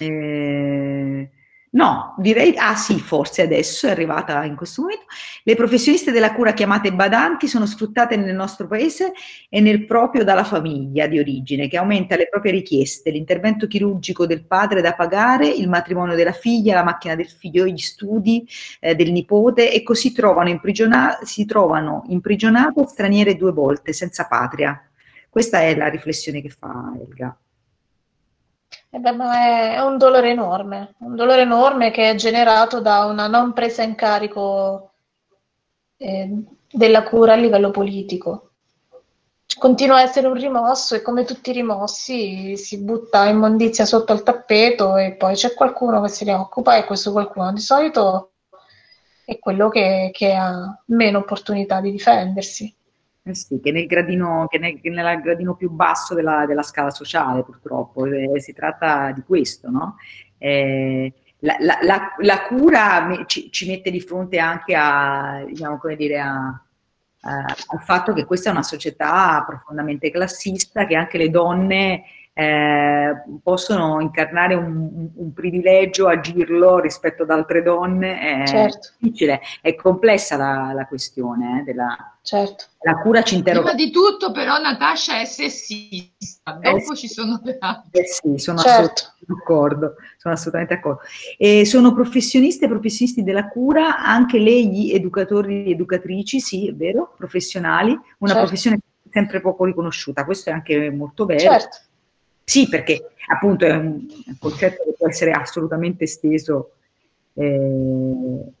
eh, No, direi, ah sì, forse adesso è arrivata in questo momento. Le professioniste della cura chiamate badanti sono sfruttate nel nostro paese e nel proprio dalla famiglia di origine, che aumenta le proprie richieste, l'intervento chirurgico del padre da pagare, il matrimonio della figlia, la macchina del figlio, gli studi eh, del nipote e così trovano si trovano imprigionate straniere due volte, senza patria. Questa è la riflessione che fa Elga. Eh beh, ma è un dolore enorme, un dolore enorme che è generato da una non presa in carico eh, della cura a livello politico. Continua a essere un rimosso e come tutti i rimossi si butta immondizia sotto al tappeto e poi c'è qualcuno che se ne occupa e questo qualcuno di solito è quello che, che ha meno opportunità di difendersi. Eh sì, che nel gradino, che nel, che nel gradino più basso della, della scala sociale, purtroppo, eh, si tratta di questo, no? Eh, la, la, la, la, cura ci, ci, mette di fronte anche a, diciamo, come dire, a, a, al fatto che questa è una società profondamente classista, che anche le donne eh, possono incarnare un, un, privilegio, agirlo rispetto ad altre donne, è certo. difficile, è complessa la, la questione eh, della certo. la cura ci interroga. Prima di tutto però Natascia è sessista, eh dopo eh, ci sono le altre. Eh sì, sono certo. assolutamente d'accordo, sono assolutamente d'accordo. E sono professioniste e professionisti della cura, anche lei gli educatori e educatrici, sì, è vero, professionali, una certo. professione sempre poco riconosciuta, questo è anche molto vero. Certo sì, perché appunto è un concetto che può essere assolutamente esteso. Eh...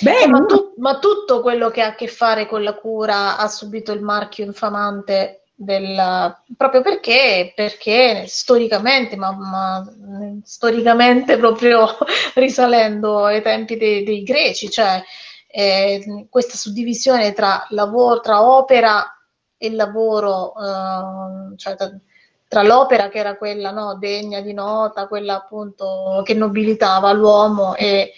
Beh, ma, tu, ma, tutto quello che ha a che fare con la cura ha subito il marchio infamante del, proprio perché, perché storicamente, ma, ma, storicamente proprio risalendo ai tempi dei, dei greci, cioè eh, questa suddivisione tra lavoro, tra opera e lavoro, eh, cioè tra l'opera che era quella no, degna di nota, quella appunto che nobilitava l'uomo e,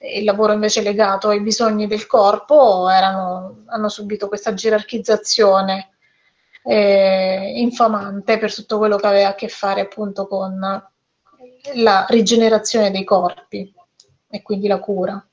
il lavoro invece legato ai bisogni del corpo, erano, hanno subito questa gerarchizzazione eh, infamante per tutto quello che aveva a che fare appunto con la rigenerazione dei corpi e quindi la cura.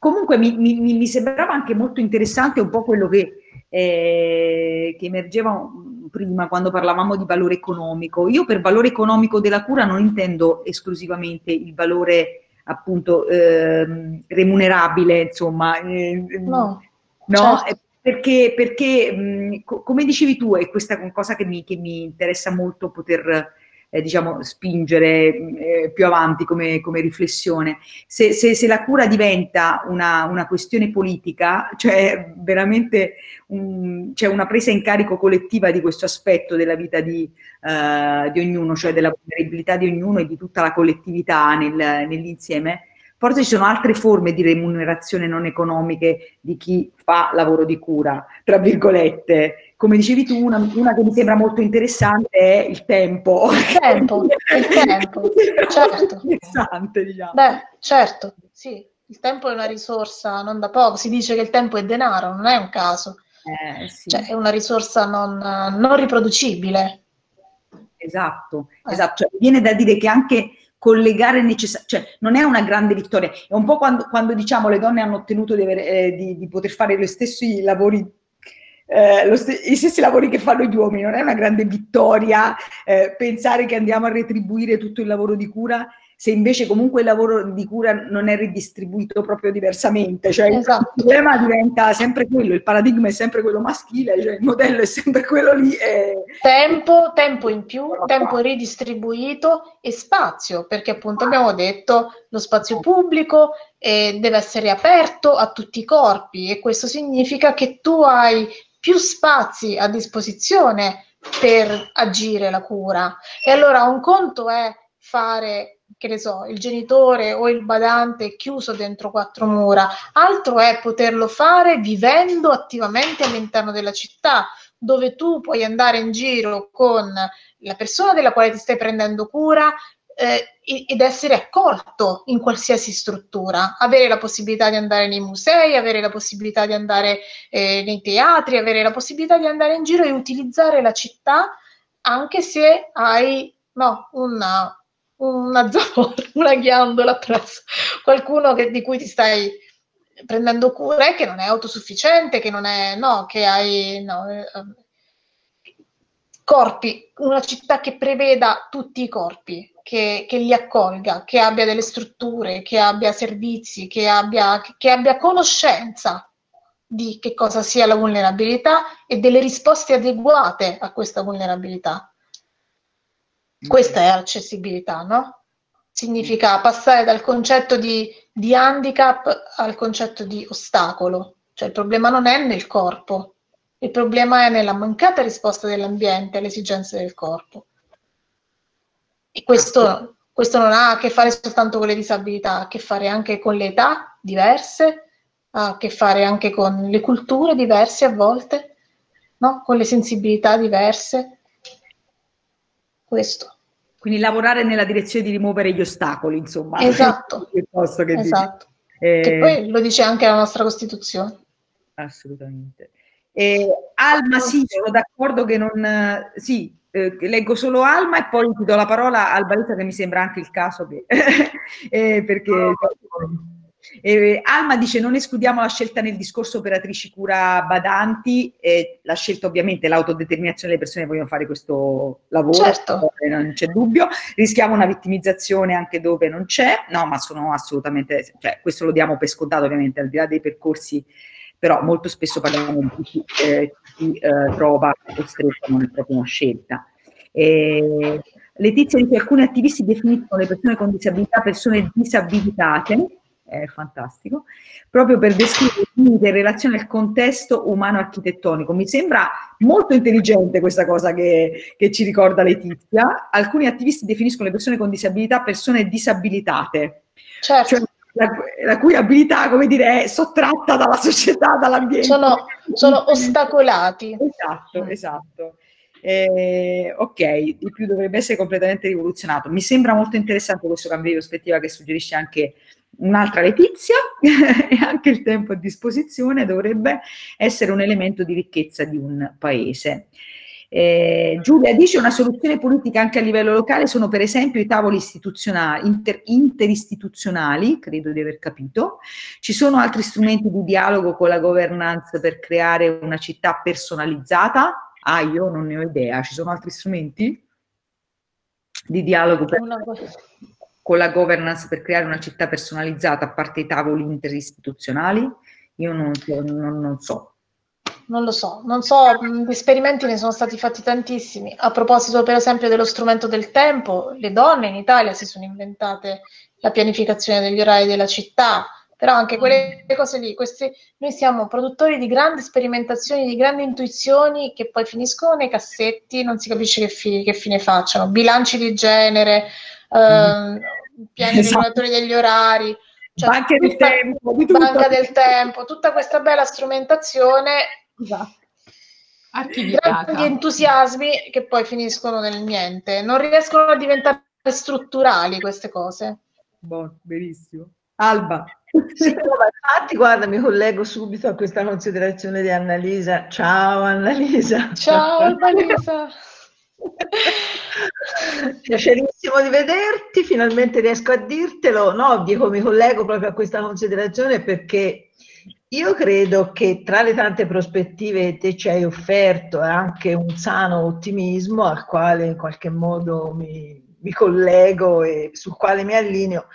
Comunque mi, mi, mi sembrava anche molto interessante un po' quello che, eh, che emergeva prima quando parlavamo di valore economico. Io per valore economico della cura non intendo esclusivamente il valore appunto eh, remunerabile, insomma. Eh, no, no? Certo. Perché, perché mh, come dicevi tu, è questa cosa che mi, che mi interessa molto poter eh, diciamo, spingere eh, più avanti come, come riflessione. Se, se, se, la cura diventa una, una questione politica, cioè veramente un, c'è una presa in carico collettiva di questo aspetto della vita di, uh, di ognuno, cioè della vulnerabilità di ognuno e di tutta la collettività nel, nell'insieme, Forse ci sono altre forme di remunerazione non economiche di chi fa lavoro di cura, tra virgolette. Come dicevi tu, una, una che mi sembra molto interessante è il tempo. Il tempo, il tempo, certo. Interessante, diciamo. Beh, certo, sì. Il tempo è una risorsa non da poco, si dice che il tempo è denaro, non è un caso. Eh, sì. cioè, è una risorsa non, non riproducibile. Esatto, eh. esatto. Cioè, viene da dire che anche collegare necessariamente, cioè non è una grande vittoria, è un po' quando, quando diciamo le donne hanno ottenuto di, avere, eh, di, di poter fare gli stessi lavori eh, st- i stessi lavori che fanno gli uomini, non è una grande vittoria eh, pensare che andiamo a retribuire tutto il lavoro di cura se invece comunque il lavoro di cura non è ridistribuito proprio diversamente, cioè esatto. il problema diventa sempre quello, il paradigma è sempre quello maschile, cioè il modello è sempre quello lì. E... Tempo, tempo in più, tempo ridistribuito e spazio, perché appunto abbiamo detto lo spazio pubblico eh, deve essere aperto a tutti i corpi e questo significa che tu hai più spazi a disposizione per agire la cura. E allora un conto è fare che ne so, il genitore o il badante chiuso dentro quattro mura, altro è poterlo fare vivendo attivamente all'interno della città, dove tu puoi andare in giro con la persona della quale ti stai prendendo cura eh, ed essere accolto in qualsiasi struttura, avere la possibilità di andare nei musei, avere la possibilità di andare eh, nei teatri, avere la possibilità di andare in giro e utilizzare la città anche se hai no, una una zavorra, una ghiandola presso qualcuno che, di cui ti stai prendendo cura e che non è autosufficiente, che non è, no, che hai, no, eh, corpi, una città che preveda tutti i corpi, che, che, li accolga, che abbia delle strutture, che abbia servizi, che abbia, che abbia conoscenza di che cosa sia la vulnerabilità e delle risposte adeguate a questa vulnerabilità. Questa è accessibilità, no? Significa passare dal concetto di di handicap al concetto di ostacolo, cioè il problema non è nel corpo, il problema è nella mancata risposta dell'ambiente alle esigenze del corpo. E questo, questo non ha a che fare soltanto con le disabilità, ha a che fare anche con le età diverse, ha a che fare anche con le culture diverse a volte, no? con le sensibilità diverse. Questo. Quindi lavorare nella direzione di rimuovere gli ostacoli, insomma. Esatto. Piuttosto che esatto. Eh... Che poi lo dice anche la nostra Costituzione. Assolutamente. Eh, Alma, sì, sono d'accordo che non... Sì, eh, leggo solo Alma e poi ti do la parola a Albalita che mi sembra anche il caso che... eh, perché... Eh, Alma dice non escludiamo la scelta nel discorso operatrici cura badanti, la scelta ovviamente l'autodeterminazione delle persone che vogliono fare questo lavoro, certo. eh, non c'è dubbio, rischiamo una vittimizzazione anche dove non c'è, no ma sono assolutamente, cioè, questo lo diamo per scontato ovviamente al di là dei percorsi, però molto spesso parliamo di chi, eh, chi eh, trova costretto proprio una scelta. Letizia dice alcuni attivisti definiscono le persone con disabilità persone disabilitate, è fantastico, proprio per descrivere in relazione al contesto umano-architettonico. Mi sembra molto intelligente questa cosa che, che, ci ricorda Letizia. Alcuni attivisti definiscono le persone con disabilità persone disabilitate. Certo. Cioè, la, la, cui abilità, come dire, è sottratta dalla società, dall'ambiente. Sono, sono ostacolati. Esatto, esatto. Eh, ok, di più dovrebbe essere completamente rivoluzionato. Mi sembra molto interessante questo cambio di prospettiva che suggerisce anche un'altra Letizia e anche il tempo a disposizione dovrebbe essere un elemento di ricchezza di un paese. Eh, Giulia dice una soluzione politica anche a livello locale sono per esempio i tavoli istituzionali, inter, interistituzionali, credo di aver capito. Ci sono altri strumenti di dialogo con la governance per creare una città personalizzata? Ah, io non ne ho idea. Ci sono altri strumenti di dialogo per con la governance per creare una città personalizzata, a parte i tavoli interistituzionali? Io non, non, non so. Non lo so, non so, gli esperimenti ne sono stati fatti tantissimi. A proposito, per esempio, dello strumento del tempo, le donne in Italia si sono inventate la pianificazione degli orari della città, però anche quelle cose lì, questi, noi siamo produttori di grandi sperimentazioni, di grandi intuizioni che poi finiscono nei cassetti, non si capisce che, fi, che fine facciano, bilanci di genere, eh, piani esatto. regolatori degli orari, cioè banca, del tempo, di banca del tempo, tutta questa bella strumentazione. Esatto. Grandi entusiasmi che poi finiscono nel niente, non riescono a diventare strutturali queste cose. Buon, benissimo. Alba. Sì, infatti, guarda, mi collego subito a questa considerazione di Annalisa. Ciao Annalisa. Ciao Annalisa. Piacerissimo di vederti, finalmente riesco a dirtelo. No, dico, mi collego proprio a questa considerazione perché io credo che tra le tante prospettive che ci hai offerto anche un sano ottimismo al quale in qualche modo mi, mi collego e sul quale mi allineo.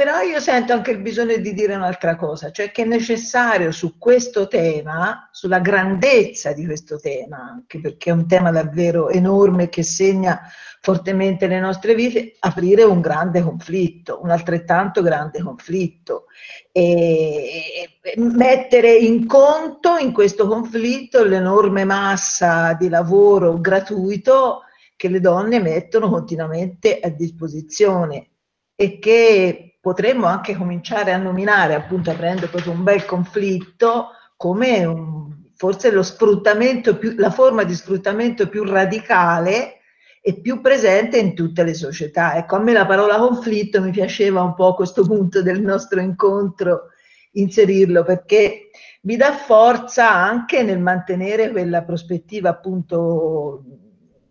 Però io sento anche il bisogno di dire un'altra cosa, cioè che è necessario su questo tema, sulla grandezza di questo tema, anche perché è un tema davvero enorme che segna fortemente le nostre vite, aprire un grande conflitto, un altrettanto grande conflitto. E mettere in conto in questo conflitto l'enorme massa di lavoro gratuito che le donne mettono continuamente a disposizione e che potremmo anche cominciare a nominare, appunto aprendo proprio un bel conflitto, come un, forse lo sfruttamento più, la forma di sfruttamento più radicale e più presente in tutte le società. Ecco, a me la parola conflitto mi piaceva un po' a questo punto del nostro incontro inserirlo perché mi dà forza anche nel mantenere quella prospettiva appunto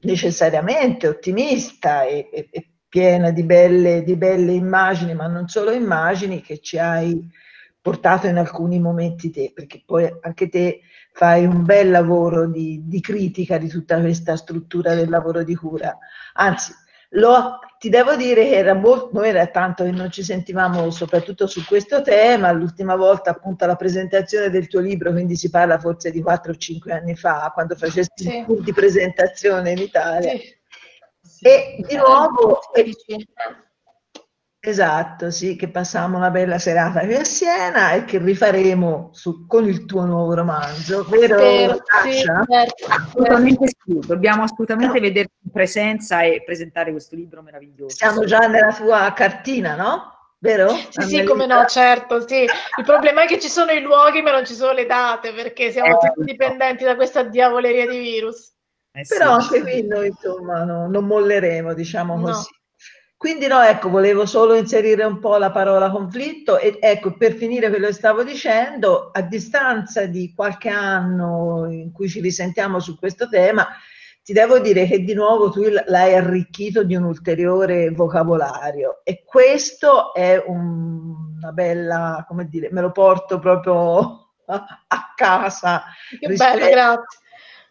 necessariamente ottimista e, e, e piena di belle, di belle immagini, ma non solo immagini, che ci hai portato in alcuni momenti te, perché poi anche te fai un bel lavoro di, di critica di tutta questa struttura del lavoro di cura. Anzi, lo, ti devo dire che era molto, noi era tanto che non ci sentivamo soprattutto su questo tema, l'ultima volta appunto alla presentazione del tuo libro, quindi si parla forse di 4 o 5 anni fa, quando facesti sì. il di presentazione in Italia. Sì. E di nuovo, e, Esatto, sì, che passiamo una bella serata qui a Siena e che rifaremo su, con il tuo nuovo romanzo, vero? Spero, sì, certo. Assolutamente sì, dobbiamo assolutamente no. vederti in presenza e presentare questo libro meraviglioso. Siamo già nella tua cartina, no? Vero? Sì, sì, come no, certo, sì. Il problema è che ci sono i luoghi ma non ci sono le date perché siamo eh, tutti dipendenti da questa diavoleria di virus. Eh, Però sì, anche qui noi insomma no, non molleremo, diciamo no. così. Quindi no, ecco, volevo solo inserire un po' la parola conflitto e ecco, per finire quello che stavo dicendo, a distanza di qualche anno in cui ci risentiamo su questo tema, ti devo dire che di nuovo tu l'hai arricchito di un ulteriore vocabolario e questo è un, una bella, come dire, me lo porto proprio a casa. Che bello, grazie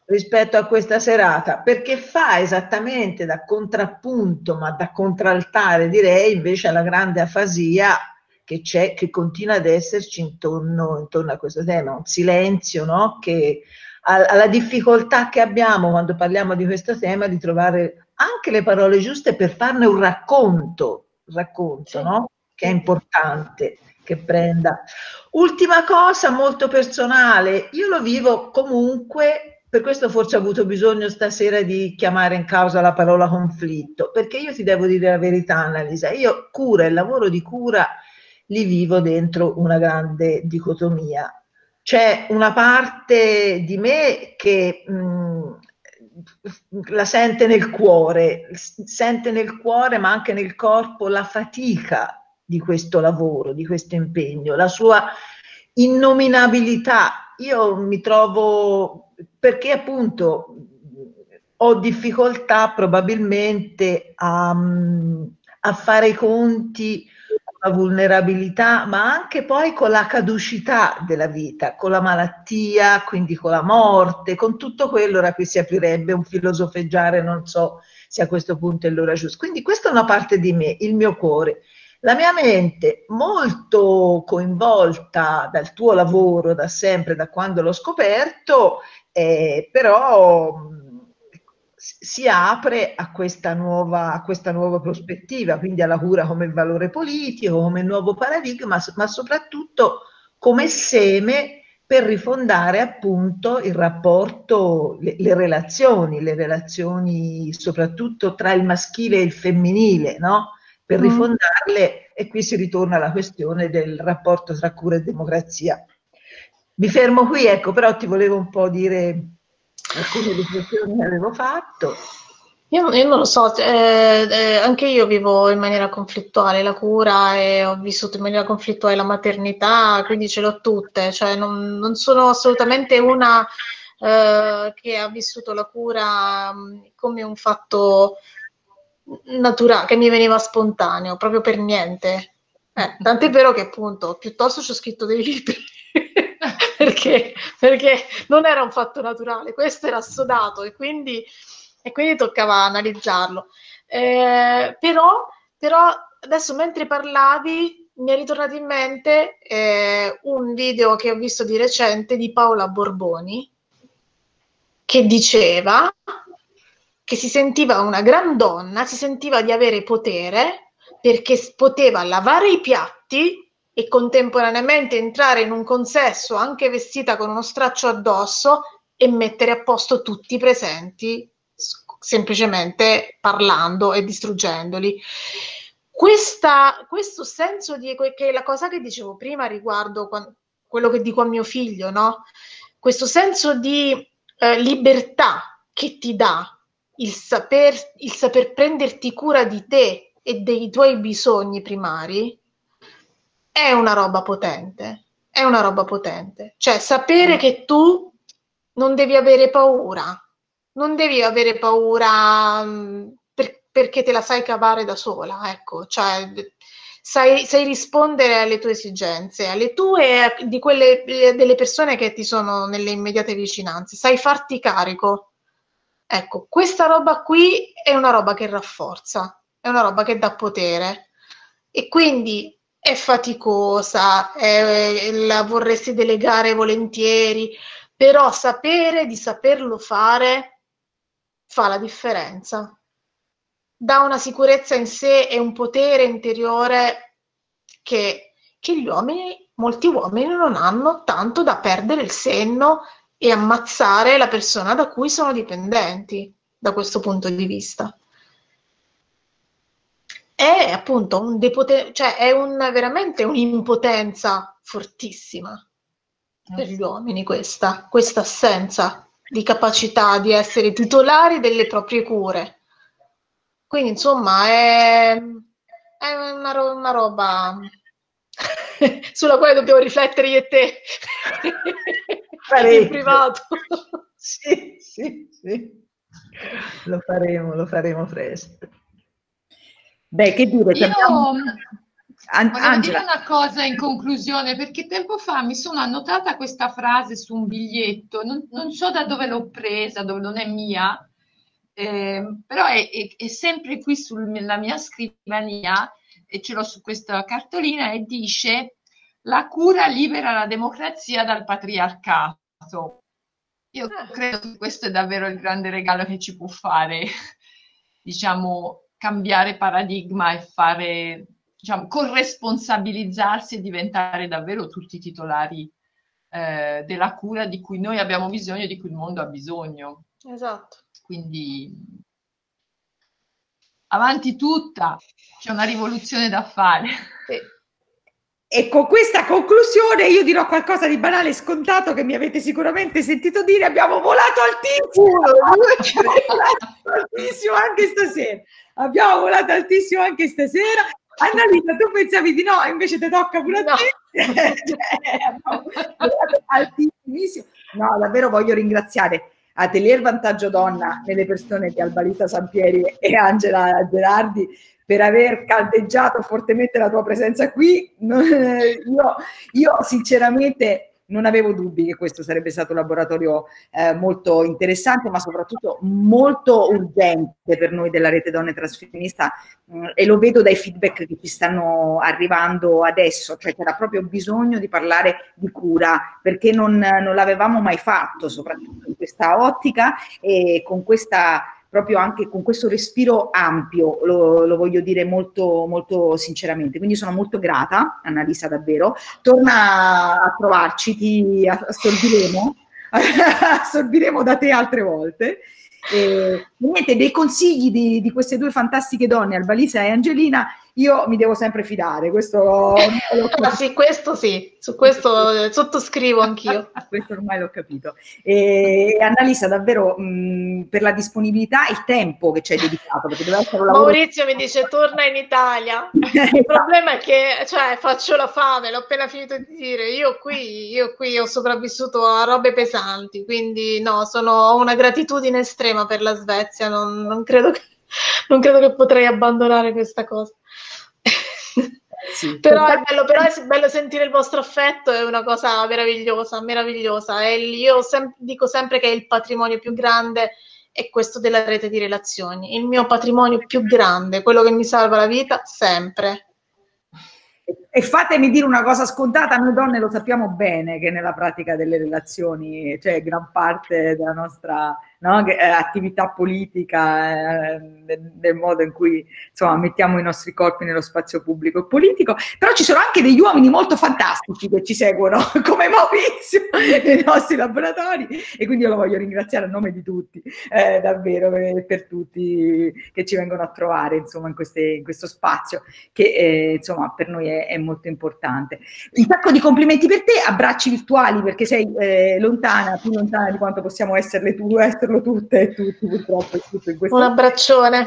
rispetto a questa serata, perché fa esattamente da contrappunto, ma da contraltare direi invece alla grande afasia che c'è, che continua ad esserci intorno, intorno a questo tema, un silenzio no? che alla difficoltà che abbiamo quando parliamo di questo tema di trovare anche le parole giuste per farne un racconto, racconto, no? che è importante che prenda. Ultima cosa molto personale, io lo vivo comunque per questo forse ho avuto bisogno stasera di chiamare in causa la parola conflitto, perché io ti devo dire la verità, Annalisa, io cura e lavoro di cura li vivo dentro una grande dicotomia. C'è una parte di me che mh, mm, la sente nel cuore, sente nel cuore ma anche nel corpo la fatica di questo lavoro, di questo impegno, la sua innominabilità. Io mi trovo perché appunto ho difficoltà probabilmente a, a fare i conti con la vulnerabilità, ma anche poi con la caducità della vita, con la malattia, quindi con la morte, con tutto quello, ora qui si aprirebbe un filosofeggiare, non so se a questo punto è l'ora giusta. Quindi questa è una parte di me, il mio cuore. La mia mente, molto coinvolta dal tuo lavoro da sempre, da quando l'ho scoperto, eh, però si apre a questa, nuova, a questa nuova prospettiva, quindi alla cura come valore politico, come nuovo paradigma, ma soprattutto come seme per rifondare appunto il rapporto, le, le, relazioni, le relazioni soprattutto tra il maschile e il femminile, no? Per mm. rifondarle, e qui si ritorna alla questione del rapporto tra cura e democrazia. Mi fermo qui, ecco, però ti volevo un po' dire alcune riflessioni che avevo fatto. Io, io non lo so, eh, eh, anche io vivo in maniera conflittuale la cura e ho vissuto in maniera conflittuale la maternità, quindi ce l'ho tutte, cioè non, non sono assolutamente una eh, che ha vissuto la cura mm, come un fatto naturale, che mi veniva spontaneo, proprio per niente. Eh, tant'è vero che appunto piuttosto ci ho scritto dei libri perché, perché non era un fatto naturale, questo era assodato e quindi, e quindi toccava analizzarlo. Eh, però, però adesso mentre parlavi mi è ritornato in mente eh, un video che ho visto di recente di Paola Borboni che diceva che si sentiva una gran donna, si sentiva di avere potere perché poteva lavare i piatti e contemporaneamente entrare in un consesso anche vestita con uno straccio addosso e mettere a posto tutti i presenti semplicemente parlando e distruggendoli. Questa, questo senso di che è la cosa che dicevo prima riguardo quello che dico a mio figlio, no? Questo senso di eh, libertà che ti dà il saper, il saper prenderti cura di te e dei tuoi bisogni primari, è una roba potente, è una roba potente. Cioè sapere mm. che tu non devi avere paura, non devi avere paura mm, per, perché te la sai cavare da sola, ecco, cioè sai, sai, rispondere alle tue esigenze, alle tue e di quelle delle persone che ti sono nelle immediate vicinanze, sai farti carico. Ecco, questa roba qui è una roba che rafforza, è una roba che dà potere. E quindi è faticosa, è, la vorresti delegare volentieri, però sapere di saperlo fare fa la differenza. dà una sicurezza in sé e un potere interiore che, che gli uomini, molti uomini non hanno tanto da perdere il senno e ammazzare la persona da cui sono dipendenti da questo punto di vista. È appunto un depoten- cioè è un, veramente un'impotenza fortissima per gli uomini questa, questa assenza di capacità di essere titolari delle proprie cure. Quindi insomma è, è una, ro- una roba sulla quale dobbiamo riflettere io e te in privato. Sì, sì, sì. Lo faremo, lo faremo presto. Beh, che dire, Io abbiamo... An- volevo Angela. dire una cosa in conclusione, perché tempo fa mi sono annotata questa frase su un biglietto, non, non so da dove l'ho presa, dove non è mia, eh, però è, è- è sempre qui sulla mia scrivania e ce l'ho su questa cartolina e dice la cura libera la democrazia dal patriarcato. Io Ah. credo che questo è davvero il grande regalo che ci può fare, diciamo, cambiare paradigma e fare, diciamo, corresponsabilizzarsi e diventare davvero tutti titolari eh, della cura di cui noi abbiamo bisogno e di cui il mondo ha bisogno. Esatto. Quindi avanti tutta, c'è una rivoluzione da fare. E con questa conclusione io dirò qualcosa di banale e scontato che mi avete sicuramente sentito dire, abbiamo volato altissimo, altissimo anche stasera, abbiamo volato altissimo anche stasera. Annalisa, tu pensavi di no, invece ti tocca pure a No. te. Cioè, abbiamo volato altissimissimo. No, davvero voglio ringraziare Atelier Vantaggio Donna nelle persone di Albalita Sampieri e Angela Gerardi per aver caldeggiato fortemente la tua presenza qui. Io, io sinceramente non avevo dubbi che questo sarebbe stato un laboratorio eh, molto interessante, ma soprattutto molto urgente per noi della rete Donne Trasfemminista mm, e lo vedo dai feedback che ci stanno arrivando adesso, cioè c'era proprio bisogno di parlare di cura perché non, non l'avevamo mai fatto, soprattutto in questa ottica e con questa proprio anche con questo respiro ampio, lo, lo voglio dire molto, molto sinceramente. Quindi sono molto grata, Annalisa, davvero. Torna a trovarci, ti assorbiremo, assorbiremo da te altre volte. E, niente, dei consigli di, di queste due fantastiche donne, Albalisa e Angelina, io mi devo sempre fidare. Questo, Ah, sì, questo sì, su questo sottoscrivo anch'io. questo ormai l'ho capito. E Annalisa, davvero mh, per la disponibilità e il tempo che ci hai dedicato, perché deve essere un lavoro. Maurizio mi dice torna in Italia. Il problema è che cioè, faccio la fame, l'ho appena finito di dire. Io qui, io qui ho sopravvissuto a robe pesanti, quindi no, sono, ho una gratitudine estrema per la Svezia. Non, non credo che, non credo che potrei abbandonare questa cosa. Sì. Però è bello, però è bello sentire il vostro affetto, è una cosa meravigliosa, meravigliosa. E io sem- dico sempre che il patrimonio più grande è questo della rete di relazioni. Il mio patrimonio più grande, quello che mi salva la vita, sempre. E fatemi dire una cosa scontata, noi donne lo sappiamo bene che nella pratica delle relazioni c'è gran parte della nostra no, eh, attività politica, eh, nel modo in cui insomma, mettiamo i nostri corpi nello spazio pubblico e politico, però ci sono anche degli uomini molto fantastici che ci seguono, come Maurizio, nei nostri laboratori. E quindi io lo voglio ringraziare a nome di tutti, eh, davvero, per, per tutti che ci vengono a trovare insomma, in, queste, in questo spazio che eh, insomma, per noi è, è molto importante. Un sacco di complimenti per te, abbracci virtuali perché sei eh, lontana, più lontana di quanto possiamo esserle tu, esserlo tutte e tutti purtroppo. tutto Un abbraccione.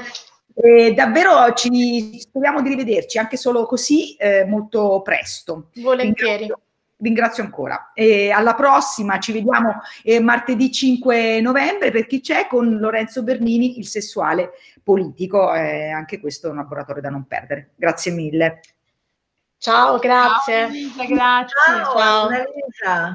e davvero ci speriamo di rivederci anche solo così eh, molto presto. Volentieri. Ringrazio, ringrazio ancora. E alla prossima, ci vediamo eh, martedì 5 novembre per chi c'è con Lorenzo Bernini, il sessuale politico. Eh, anche questo è un laboratorio da non perdere. Grazie mille. Ciao, grazie. Ciao, Lisa, grazie. Ciao, Ciao.